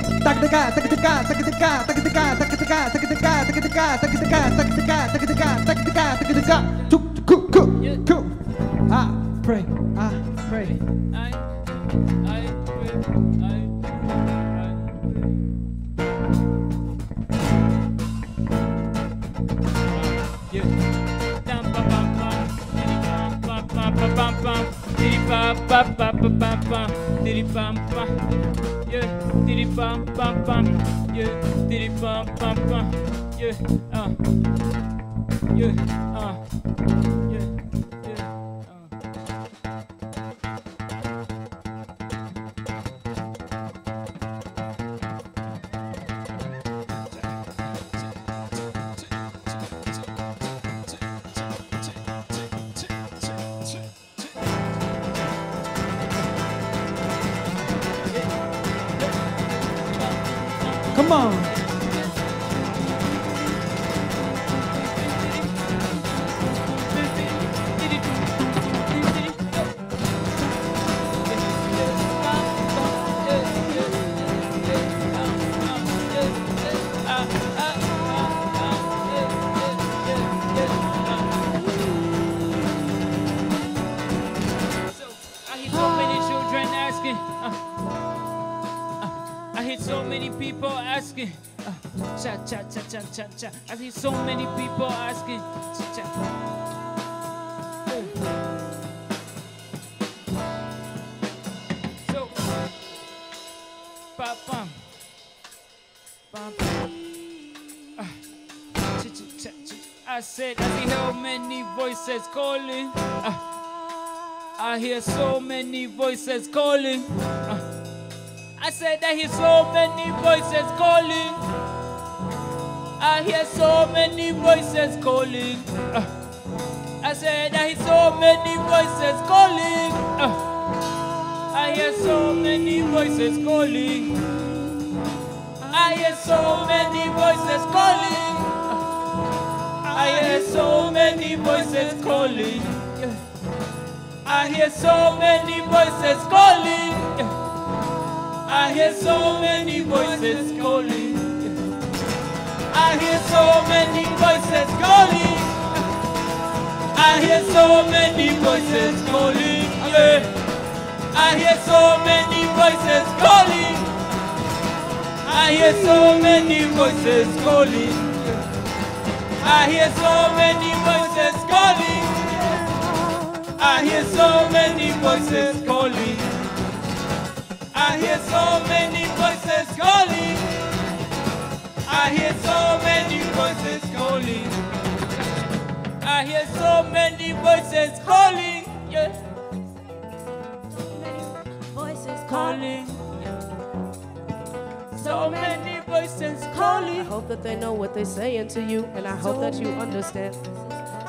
Speaker 20: I pray, bum bum yeah,
Speaker 21: diddy bum bum bum,
Speaker 22: yeah, diddy bum bum bum, yeah, uh, yeah, uh. Cha. I hear so many people asking. Cha cha. So, pam, pam. Ah, cha cha cha. I said I see how many voices calling. Ah. I hear so many voices calling. Uh, I said I hear so many voices calling. I hear so many voices calling. Uh, I said I hear so many voices calling. Uh, I hear so many voices calling. I hear so many voices calling. Uh, I hear so many voices calling. I hear so many voices calling. I hear so many voices calling. I hear so many voices calling. I hear so many voices calling. Yeah. I hear so many voices calling. I hear so many voices calling. I hear so many voices calling. I hear so many voices calling. I hear so many voices calling. I hear so many voices calling. I hear so many voices calling. Yeah.
Speaker 17: Voices
Speaker 22: calling. So many voices calling.
Speaker 15: I hope that they know what they're saying to you, and I hope that you understand.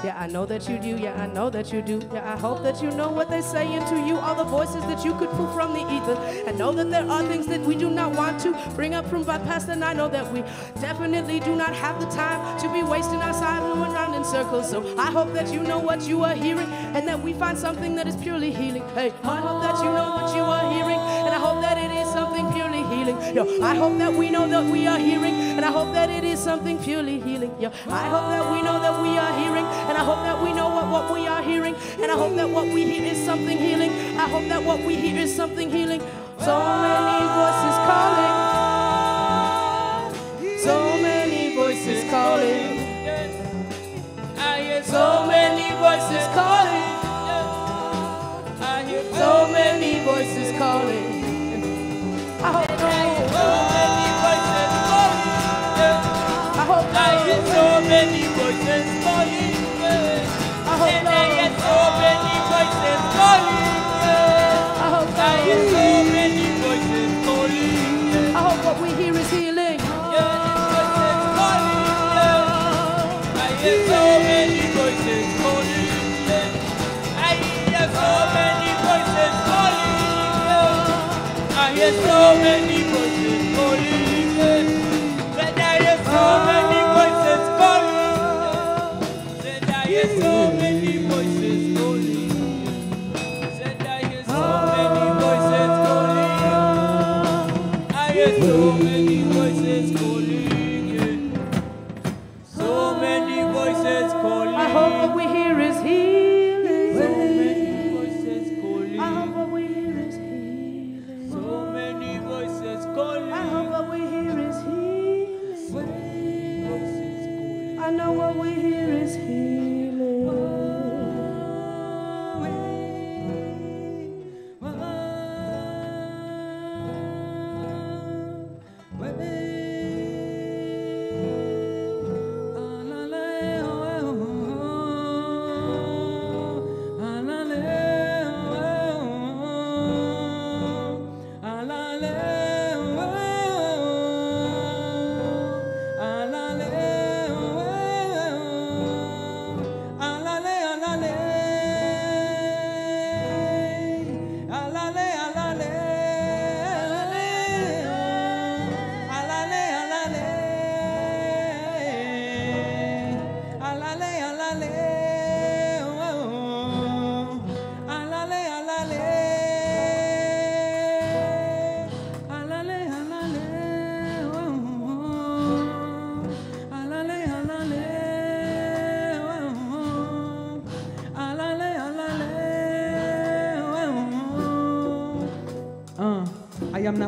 Speaker 15: Yeah, I know that you do. Yeah, I know that you do. Yeah, I hope that you know what they're saying to you. All the voices that you could pull from the ether. And know that there are things that we do not want to bring up from past. And I know that we definitely do not have the time to be wasting our time going around in circles. So I hope that you know what you are hearing and that we find something that is purely healing. Hey, I hope that you know what you are hearing and I hope healing. Yo, I hope that we know that we are hearing and I hope that it is something purely healing. Yo, I hope that we know that we are hearing and I hope that we know what, what we are hearing and I hope that what we hear is something healing. I hope that what we hear is something healing. So many voices calling. So many voices calling.
Speaker 22: I hear
Speaker 15: So many voices calling.
Speaker 22: I hear
Speaker 15: So many voices calling.
Speaker 22: Voices calling.
Speaker 15: I
Speaker 22: and I hear so many voices calling.
Speaker 15: I hope
Speaker 22: I hear so many voices calling.
Speaker 15: I hope what we hear is healing.
Speaker 22: I hear so many voices calling. I hear so many voices calling. I hear so many voices calling.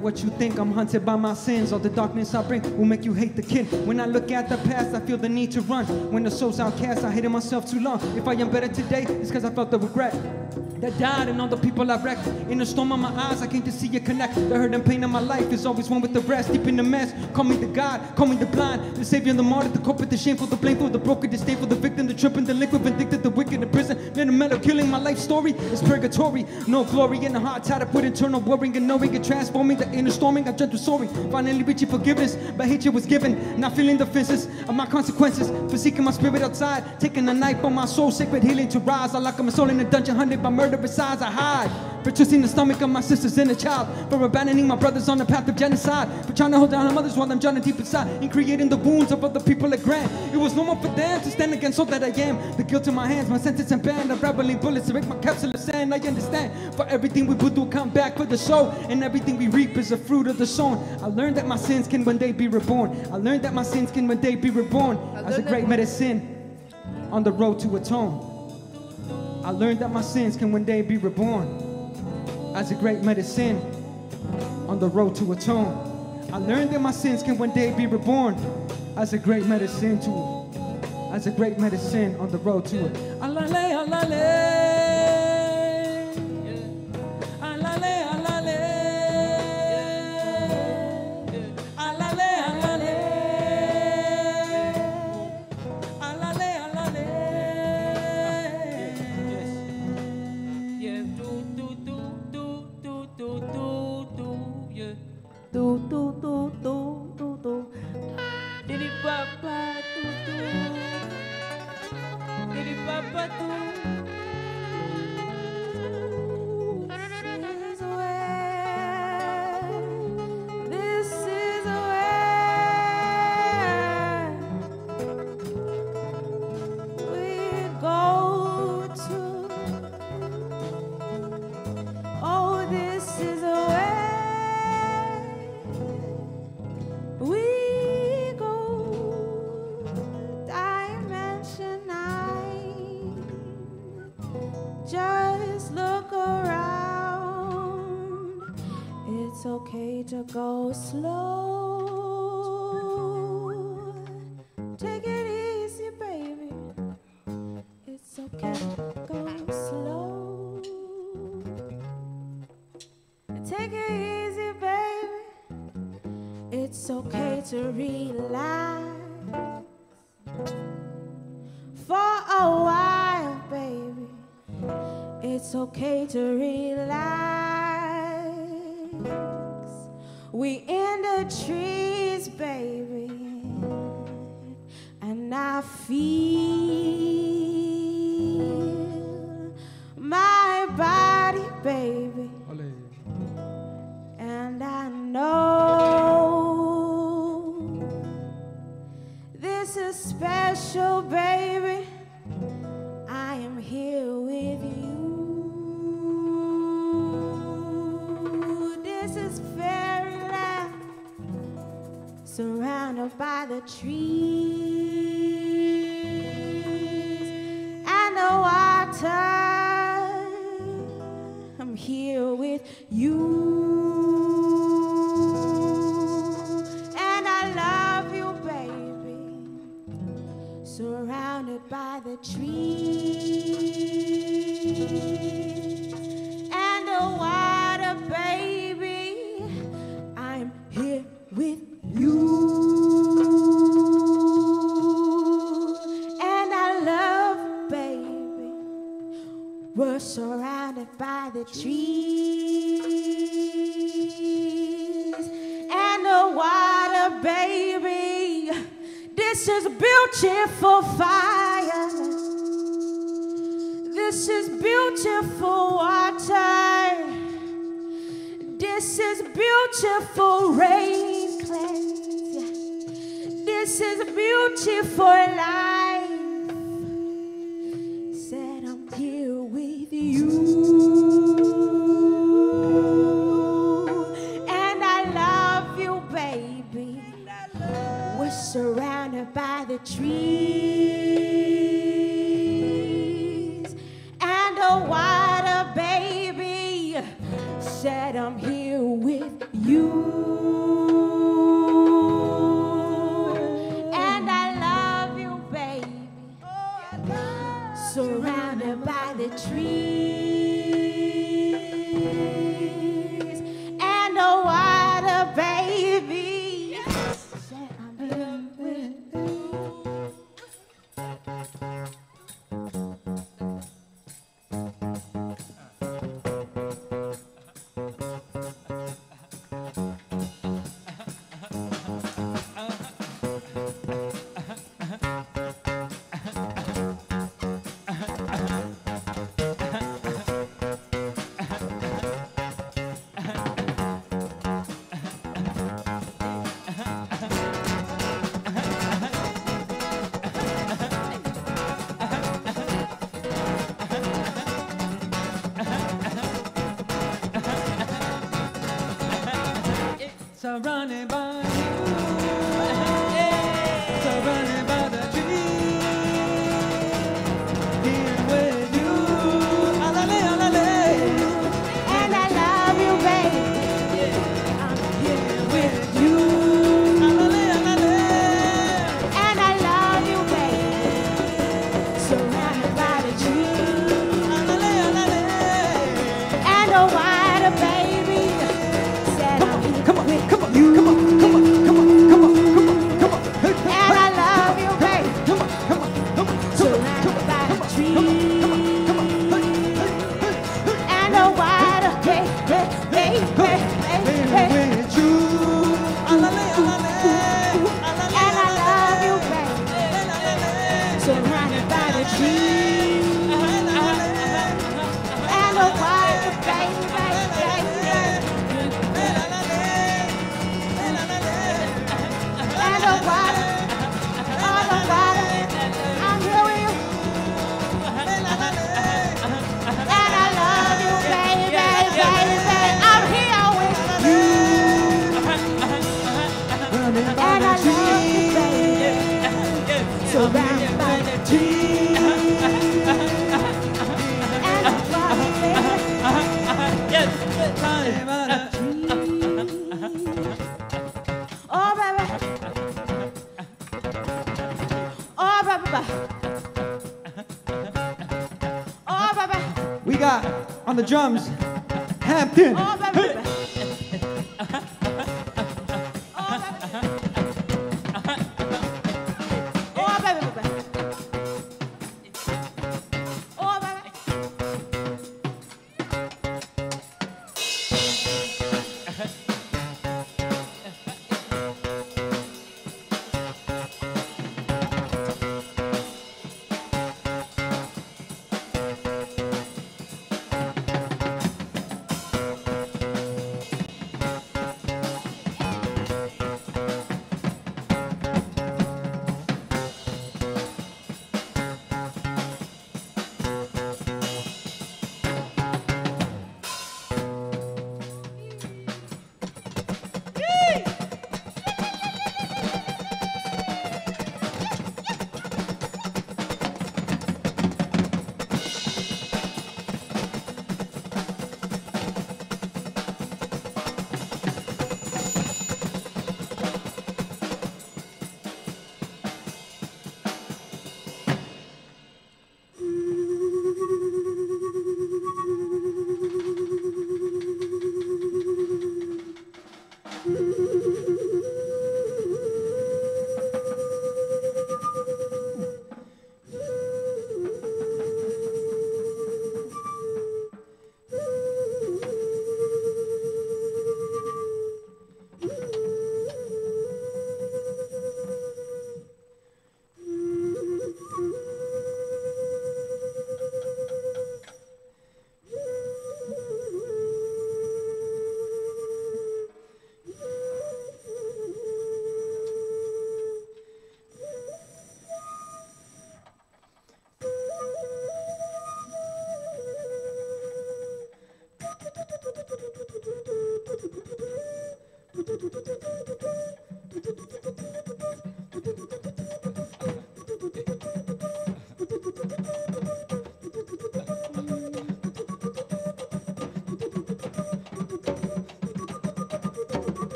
Speaker 23: What
Speaker 14: you think. I'm hunted by my sins. All the darkness I bring will make you hate the kin. When I look at the past, I feel the need to run. When the soul's outcast, I hated myself too long. If I am better today, it's because I felt the regret that died and all the people I wrecked. In the storm of my eyes, I came to see you connect. The hurt and pain of my life is always one with the rest. Deep in the mess, call me the God, call me the blind, the savior, the martyr, the culprit, the shameful, the blameful, the broken, the disdainful, the victim, the tripping, the liquid, vindictive, the wicked, the prison, metal killing. My life story is purgatory. No glory in the heart, tied up with internal worrying and knowing and transforming. The inner storming, I dreamt of soaring. Finally reaching forgiveness, but hatred was given. Not feeling the fences of my consequences for seeking my spirit outside. Taking a knife on my soul, sacred healing to rise. I lock my soul in a dungeon, hunted by murderous eyes. I hide. For twisting the stomach of my sisters and a child. For abandoning my brothers on the path of genocide. For trying to hold down our mothers while I'm drowning deep inside. And creating the wounds of other people at grant. It was normal for them to stand against all that I am. The guilt in my hands, my sentence and band of rebelling bullets to make my capsule of sand. I understand. For everything we put through come back for the soul. And everything we reap is a fruit of the sown. I learned that my sins can one day be reborn. I learned that my sins can one day be reborn. As a great medicine on the road to atone. I learned that my sins can one day be reborn as a great medicine on the road to atone. I learned that my sins can one day be reborn as a great medicine to as a great medicine on the road to it. Alale, alale.
Speaker 17: Slow. trees and the water, baby. This is beautiful fire. running.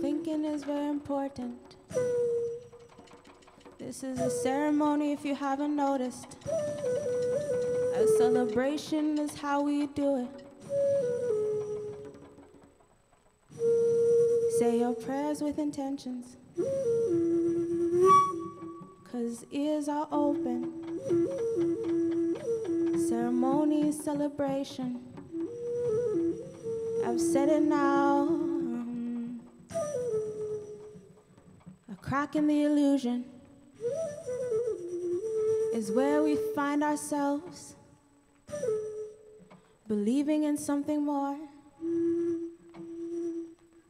Speaker 17: Thinking is very important. This is a ceremony if you haven't noticed. A celebration is how we do it. Say your prayers with intentions. Cause ears are open. Ceremony celebration. I've said it now. A crack in the illusion is where we find ourselves believing in something more.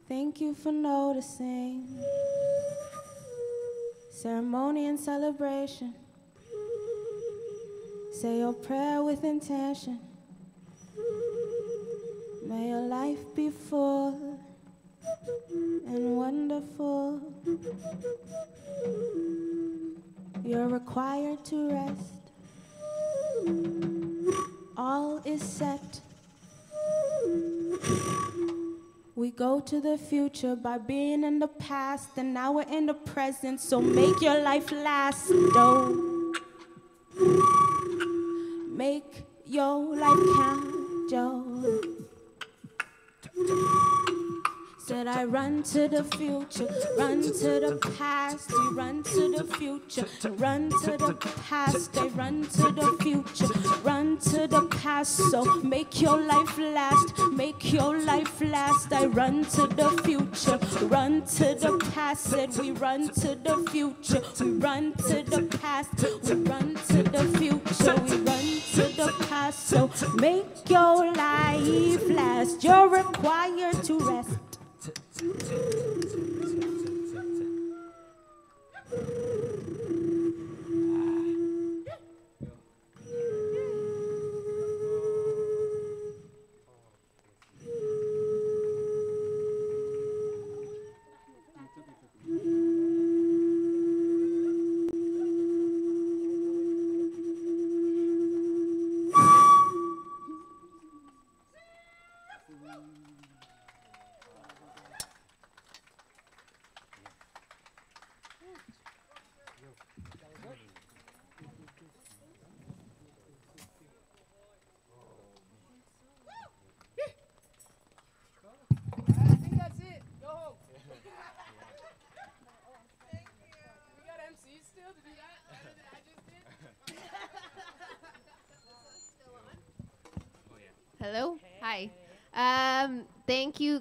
Speaker 17: Thank you for noticing. Ceremony and celebration. Say your prayer with intention. May your life be full and wonderful. You're required to rest. All is set. We go to the future by being in the past, and now we're in the present. So make your life last, though. Make your life count, Joe. Said I run to the future, run to the past, we run to the future, run to the past, I run to the future, run to the past. So make your life last, make your life last. I run to the future, run to the past. Said we run to the future, we run to the past, we run to the future, we run to the past. So make your life last. You're required to rest.
Speaker 24: Thank you.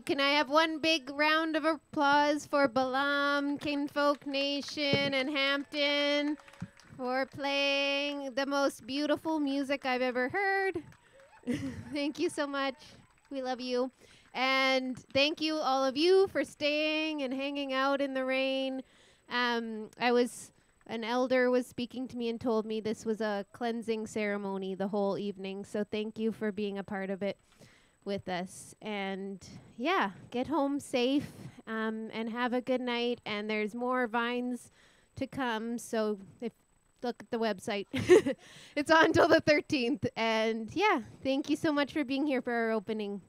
Speaker 24: Can I have one big round of applause for Balam, Kin Folk Nation, and Hampton for playing the most beautiful music I've ever heard? thank you so much. We love you. And thank you, all of you, for staying and hanging out in the rain. Um, I was an elder was speaking to me and told me this was a cleansing ceremony the whole evening. So thank you for being a part of it with us. And yeah, get home safe um, and have a good night. And there's more vines to come. So if look at the website, it's on until the 13th. And yeah, thank you so much for being here for our opening.